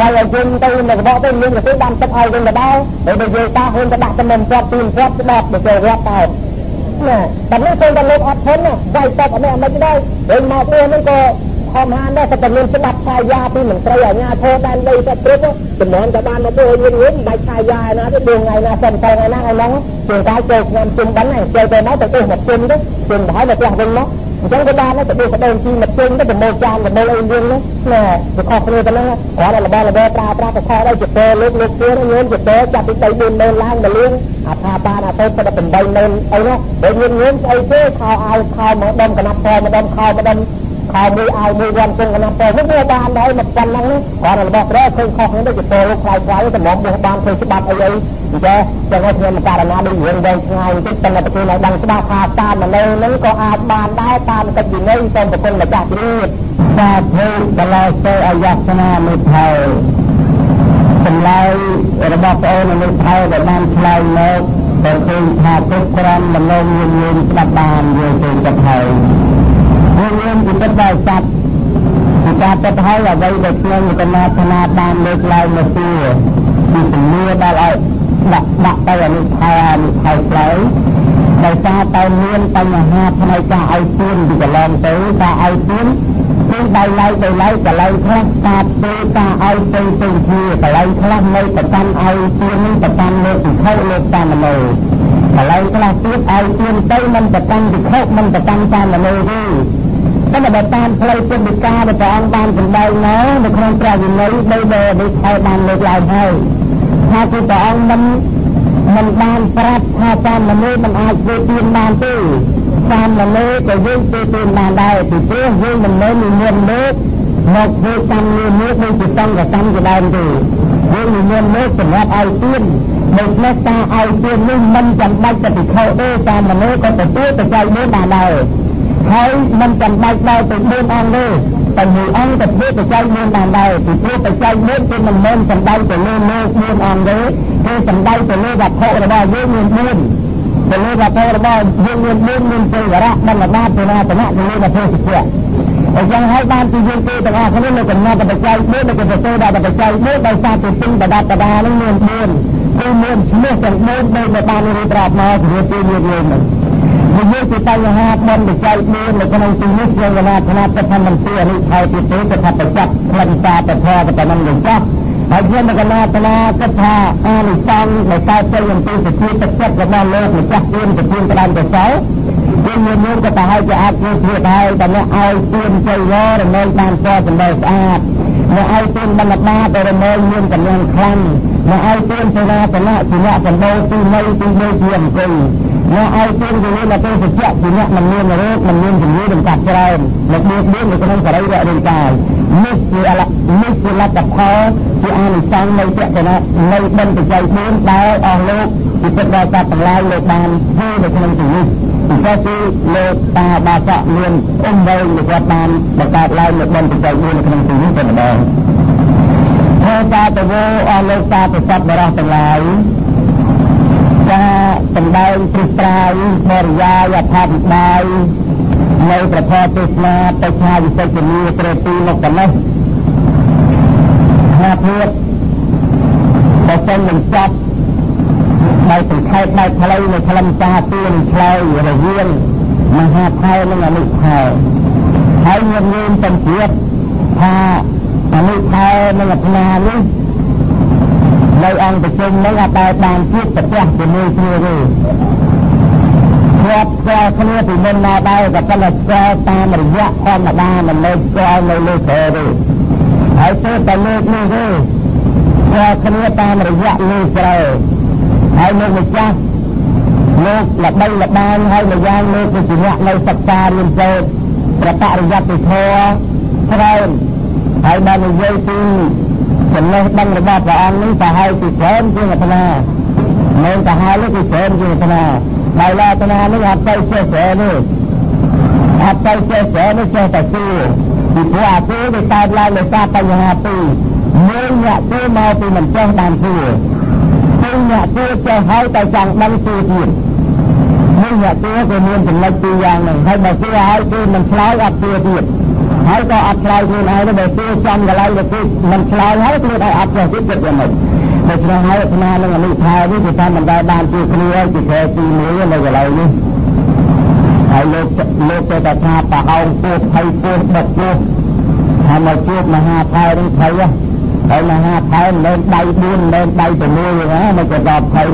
តែឲ្យយើងទៅនៅកបទៅមានទៅបានទឹកឲ្យយើងដដែលហើយបើយើងតាហ៊ានទៅដាក់ទៅមិនពាត់ទីពាត់ស្ដាប់ទៅចូលវត្តទៅ ណាតែនេះពេលតែលោកអត់ធន់ណាវាយតបអត់មិនដែរវិញមកព្រោះនេះក៏ហមហានដែរតែមានច្បាប់ឆាយាពីមន្ត្រីអាជ្ញាធរដែនដីទៅព្រឹកចំនួនតែបានមកព្រោះយើងវិញមិនបាច់ឆាយាណាទេដួងថ្ងៃណាសិនទៅថ្ងៃណាថ្ងៃហ្នឹងជាងតែចូលឆ្នាំជុំបានហើយចូលទៅមកទៅទិះមកជុំទៅជុំទៅហើយមកផ្ទះវិញមក អញ្ចឹងក៏បានទៅដូចបដូរជីមកជុំទៅប្រមូលចានប្រមូលអីយើងនោះណាវាខុសគ្នាទៅហ្នឹងគាត់តែរបស់របរប្រើប្រាស់ទៅខុសដែរជាពេលលោកលោកទៀតញោមជាពេលចាប់ពី3 4ម៉ឺនឡើងទៅលឿនអាថាបានអាទៅទៅ8ម៉ឺនអីនោះបើញោមញោមស្អីទេខោអាវខោមកដុំកណាត់ខោមកដុំខោមកដុំ ខោមួយអាវមួយវ៉ាន់គង់កណាត់ខោនោះវាបានដែរមកប៉ុណ្ណឹងគាត់របស់ព្រះឃើញខុសគ្នាដូចជាពេលលោកខ្លាយខ្លាយតែមកបោះបានធ្វើច្បាប់អីអីអញ្ចឹងចឹងឲ្យខ្ញុំករណីដូចរឿងវែងឆ្ងាយបន្តិចតែប្រទេសឲ្យដឹងច្បាស់ថាតាមមនោនឹងក៏អាចបានដែរតាមកិច្ចវិន័យសូមប្រគុណម្ចាស់ជ្រាបសាធុបលាសេអាយាសនាមិថៅចម្លើយរបស់ប្អូនមិថៅដែលបានឆ្លើយមកទៅឃើញថាទុកក្រំដំណងញញស្ដាប់បានយល់ទៅចិត្តហើយ ហើយមានពិតដល់សត្វពីការទៅហើយអ្វីដែលខ្ញុំកណាធនាបានលើកឡើងមកទីពីជំនឿដែលឲ្យដាក់ដាក់ទៅអនុថែអនុថែផ្លូវដោយសារតែមានបញ្ហាផ្នែកការឲ្យទានពីកន្លងទៅការឲ្យទានគឺដៃឡៃដៃឡៃកន្លែងខ្លះការទេការឲ្យទៅទៅជាកន្លែងខ្លះនៅប្រកាន់ឲ្យទាននេះប្រកាន់លើពិភពលើតាមមនោកន្លែងខ្លះទៀតឲ្យទានទៅមិនប្រកាន់ពិភពមិនប្រកាន់តាមមនោទេ តែបើតាមផ្លូវពុទ្ធិកាដែលព្រះអង្គបានសម្ដែងមកនៅក្នុងព្រះវិន័យដោយដែលនេះហើយបានលើកឡើងហើយថាគឺព្រះអង្គមិនមិនបានប្រាប់ថាសាមណេរមិនអាចធ្វើទានបានទេសាមណេរក៏យើងធ្វើទានបានដែរពីព្រោះយើងមិនមែនមានលោកមកធ្វើកម្មងារមួយដូចជាសង្ឃកម្មជាដើមទេយើងមានលោកសម្រាប់ឲ្យទានដូច្នេះការឲ្យទាននេះមិនចាំបាច់ទៅពិខុទេសាមណេរក៏ទទួលបច្ច័យមួយបានដែរ ហើយមិនចាំបាច់ដល់ទៅ4អង្គទេតែមួយអង្គទៅធ្វើបច្ច័យមានបានដែរពីព្រោះបច្ច័យមួយគឺមិនមែនសំដៅទៅលើលោក4អង្គទេគឺសំដៅទៅលើវត្ថុរបស់យើងមាន4ទៅលើវត្ថុរបស់យើងមាន4មានទេវរៈបណ្ឌបាតសេនាសនៈទៅលើវត្ថុសិទ្ធិអញ្ចឹងហើយបានពីយើងគេទាំងអស់គ្នានៅកំណត់បច្ច័យមួយនៅកំទៅដល់បច្ច័យមួយដោយសារទៅទិញបដាបដានឹងមាន4គឺមានឈ្មោះទាំង4ដោយបានរៀបរាប់មកជាទីមានមួយហ្នឹង និយាយពីបញ្ហាបនបច្ច័យ4នៅក្នុងទីនេះយើងកណាថ្នាក់ទៅថាមិនទីអរិយហើយទីទេទៅថាប្រចាំផ្លិនតាទៅធរទៅមិនយ៉ាងចោះហើយយើងកណាថ្នាក់គិតថាអានិសង្ឃដែលកើតទៅអំពីសជាទឹកចិត្តរបស់លោកម្ចាស់ទានប្រទានក្តាំទៅសោយើងមានមានក៏ទៅឲ្យជាអាចធ្វើធៀបហើយតែអ្នកឲ្យទានចៃវររមែងបានពណ៌សម្ដែងស្អាតអ្នកឲ្យទានបណ្ឌបាតរមែងមានកម្លាំងខ្លាំងអ្នកឲ្យទានសេនាសនៈជាអ្នកសម្បូរទីនៃទីនៃជាអង្គុយ អ្នកឲ្យទានទៅលើទៅសច្ចៈជាអ្នកមិនមានរោគមិនមានជំងឺដំកាត់ច្រើនមកបៀតបៀននៅក្នុងសរីរៈរាងកាយនេះជានេះជាលទ្ធផលជាអានិសង្សនៃតេតនៈនៃបិណ្ឌបច្ច័យ4ដែលអស់លោកពិសិដ្ឋដល់កាត់ទាំងឡាយលោកបានធ្វើនៅក្នុងទីនេះពិសេសគឺលោកតាបាសកមានអ៊ំវែងលោកបានបង្កើតឡើងនៅបិណ្ឌបច្ច័យ4នៅក្នុងទីនេះតែម្ដងហើយតាទៅអស់លោកតាប្រសពបរោះទាំងឡាយ ការសម្ដែងព្រឹស្ប្រាយបរិយាយអថាវិបាយនៅប្រភពទេសនាបច្ឆាវិសិទ្ធនីត្រេទីមកកណេះថាភាពបើសិនមិនចាប់ដោយសង្ខេបដោយផ្លូវនៃខ្លឹមសារទានឆ្លើយរវាងមហាថែនិងអនុថែហើយមានមានទាំងជាតិថាអនុថែនិងអធនានេះ នៅអង្គប្រជុំនឹងអត់ដែលបានជួបប្រទះជាមួយគ្នាទេគាត់ស្គាល់គ្នាពីមុនមកដែរក៏ប៉ុន្តែស្គាល់តាមរយៈធម្មតាមិនមែនស្គាល់នៅលើក្រទេហើយទៅតែលើកនេះទេស្គាល់គ្នាតាមរយៈលើក្រហើយលោកម្ចាស់លោកល្បីល្បាញហើយម្យ៉ាងលោកគឺជាអ្នកនៅសិក្សារៀនសូត្រប្រតរិយត្តិធម៌ច្រើនហើយបាននិយាយពី ចំណេះដឹងរបស់ព្រះអង្គនេះប្រហែលជាច្រើនជាងអាត្មាមិនប្រហែលនេះគឺច្រើនជាងអាត្មាហើយអាត្មានេះអត់ទៅចេះច្រើននេះអត់ទៅចេះច្រើននេះចេះតែគូពីព្រោះអាគូវាកើតឡើងដោយសារបញ្ហាពីរមួយអ្នកគូមកពីមិនចេះបានគូពីរអ្នកគូចេះហើយតែចង់ដឹងគូទៀតមួយអ្នកគូក៏មានចំណុចពីរយ៉ាងហ្នឹងហើយបើគូហើយគឺមិនឆ្លើយអត់គូទៀត ហើយក៏អត់ឆ្លើយខ្លួនឯងទៅពេលចំកន្លែងទៅគឺមិនឆ្លើយហើយខ្លួនឯងអត់ចេះទៀតគិតយ៉ាងម៉េចដូច្នេះហើយអាត្មានឹងអនុថានេះគឺថាមិនដែលបានជួបគ្នាជាខែទី1នៅកន្លែងនេះហើយលោកលោកទៅតែថាប្រហោងពោះភ័យពោះដឹកពោះថាមកជួបមហាថៃនេះភ័យហើយមហាថៃលែងដៃ4លែងដៃ6ហ្នឹងណាមកទៅដល់ភ័យ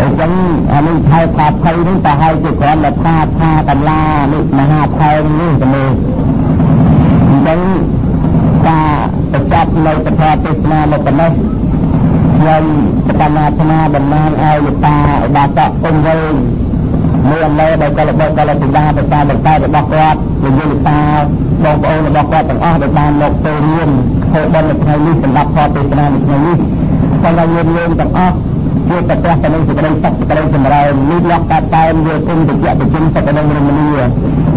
អញ្ចឹងអានេះថៃថាភ័យនេះប្រហែលជាគ្រាន់តែថាថាតម្លានេះមហាថៃនេះទៅមើល ចឹងការបញ្ចប់នៅពធទេសនាមកប៉ុណ្ណេះខ្ញុំបដនាថ្នាតំណាងឲ្យយតាបាតអ៊ុំវែងមួយអំឡុងដែលកលបុកលពិបាបតាបតារបស់គាត់និយាយតាបងប្អូនរបស់គាត់ទាំងអស់ដែលបានមកចូលរួមធ្វើបុណ្យនៅថ្ងៃនេះសម្រាប់ផលទេសនានៅថ្ងៃនេះសូមឲ្យយើងយើងទាំងអស់ ជាប្រទេសទៅនឹងសេចក្តីសុខសេចក្តីចម្រើននេះលោកកាត់តែនវាគុំតិចប្រជុំសុខទៅនឹងរមនី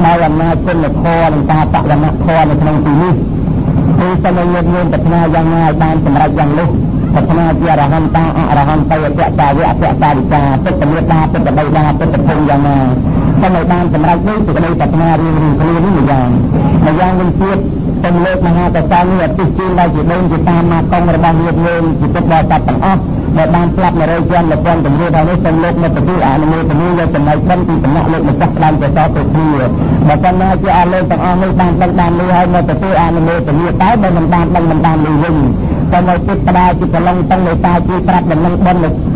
ដោយអំណាចគុណធម៌និងការបលនធម៌នៅក្នុងទីនេះគឺសូមឲ្យយើងយើងប្រាថ្នាយ៉ាងណាបានសម្រេចយ៉ាងនោះប្រាថ្នាជាអរហន្តាអរហន្តីអតតាវៈអតតារិកាពុទ្ធមេតាពុទ្ធបិតាពុទ្ធភុំយ៉ាងណាសូមឲ្យបានសម្រេចនេះសេចក្តីប្រាថ្នារៀងរៀងខ្លួននេះមួយយ៉ាងមួយយ៉ាងវិញទៀតសូមលើកមហាកសានេះអតិជឿនដែលជាដូនជាតាមកកងរបស់ញាតិញោមជាពុទ្ធបរិស័ទទាំងអស់ ដែលបានស្លាប់100ជាន់លពន្ធជំនឿដល់នេះសូមលោកមកទទួលអនុមោទនាយកចំណែកបិណ្ឌពីសំណាក់លោកម្ចាស់ផ្ដាំកសោទៅគ្នាបើប៉ុណ្ណាជាអរលោកទាំងអស់នេះបានដឹងបានលឺហើយមកទទួលអនុមោទនាតែបើមិនបានដឹងមិនបានលឺវិញសូមឲ្យចិត្តផ្ដាជាប្រឡងតឹងនៃតាជួយប្រាប់ដំណឹងបិណ្ឌ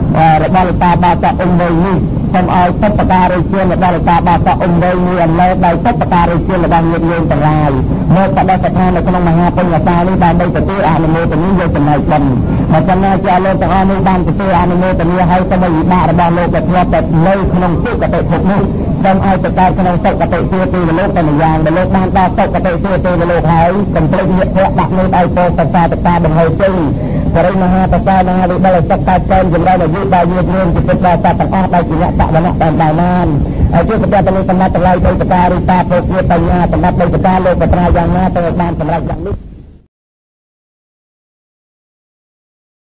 របស់លោកតាបាតអ៊ុំវ័យនេះសូមឲ្យពុទ្ធការីជារបស់លោកតាបាតអ៊ុំវ័យនេះអំណោយដោយពុទ្ធការីជារបស់ញាតិញោមទាំងឡាយមកបដិស្ថាននៅក្នុងមហាពុញ្ញសាលនេះដើម្បីទទួលអនុមោទនាយកចំណែកបិណ្ឌបើចឹងណាជាលោកទាំងអស់នេះបានទទួលអនុមោទនាហើយសូមឲ្យវិបាករបស់លោកដែលធ្លាប់តែនៅក្នុងសុគតិភពនេះសូមឲ្យទៅកើតក្នុងសុគតិសួគ៌ទេវលោកតែម្យ៉ាងដែលលោកបានដល់សុគតិសួគ៌ទេវលោកហើយកុំភ្លេចញាតិភ័ក្រដាក់នោះឲ្យពោសសាតកាបង្ហើយចេញ បរិមហាបកាមហាវិបលសក្តាចែនចម្រើនអាយុដល់ញាតិញោមជាពុទ្ធបរិស័ទទាំងអស់ដែលជាអ្នកតវណៈតាមដែរណានហើយជាប្រតិបត្តិសម្បត្តិទាំងឡាយដោយប្រការរិតាពុទ្ធបញ្ញាសម្បត្តិដោយប្រការលោកបត្រាយ៉ាងណាទៅបានសម្រាប់យ៉ាងនេះ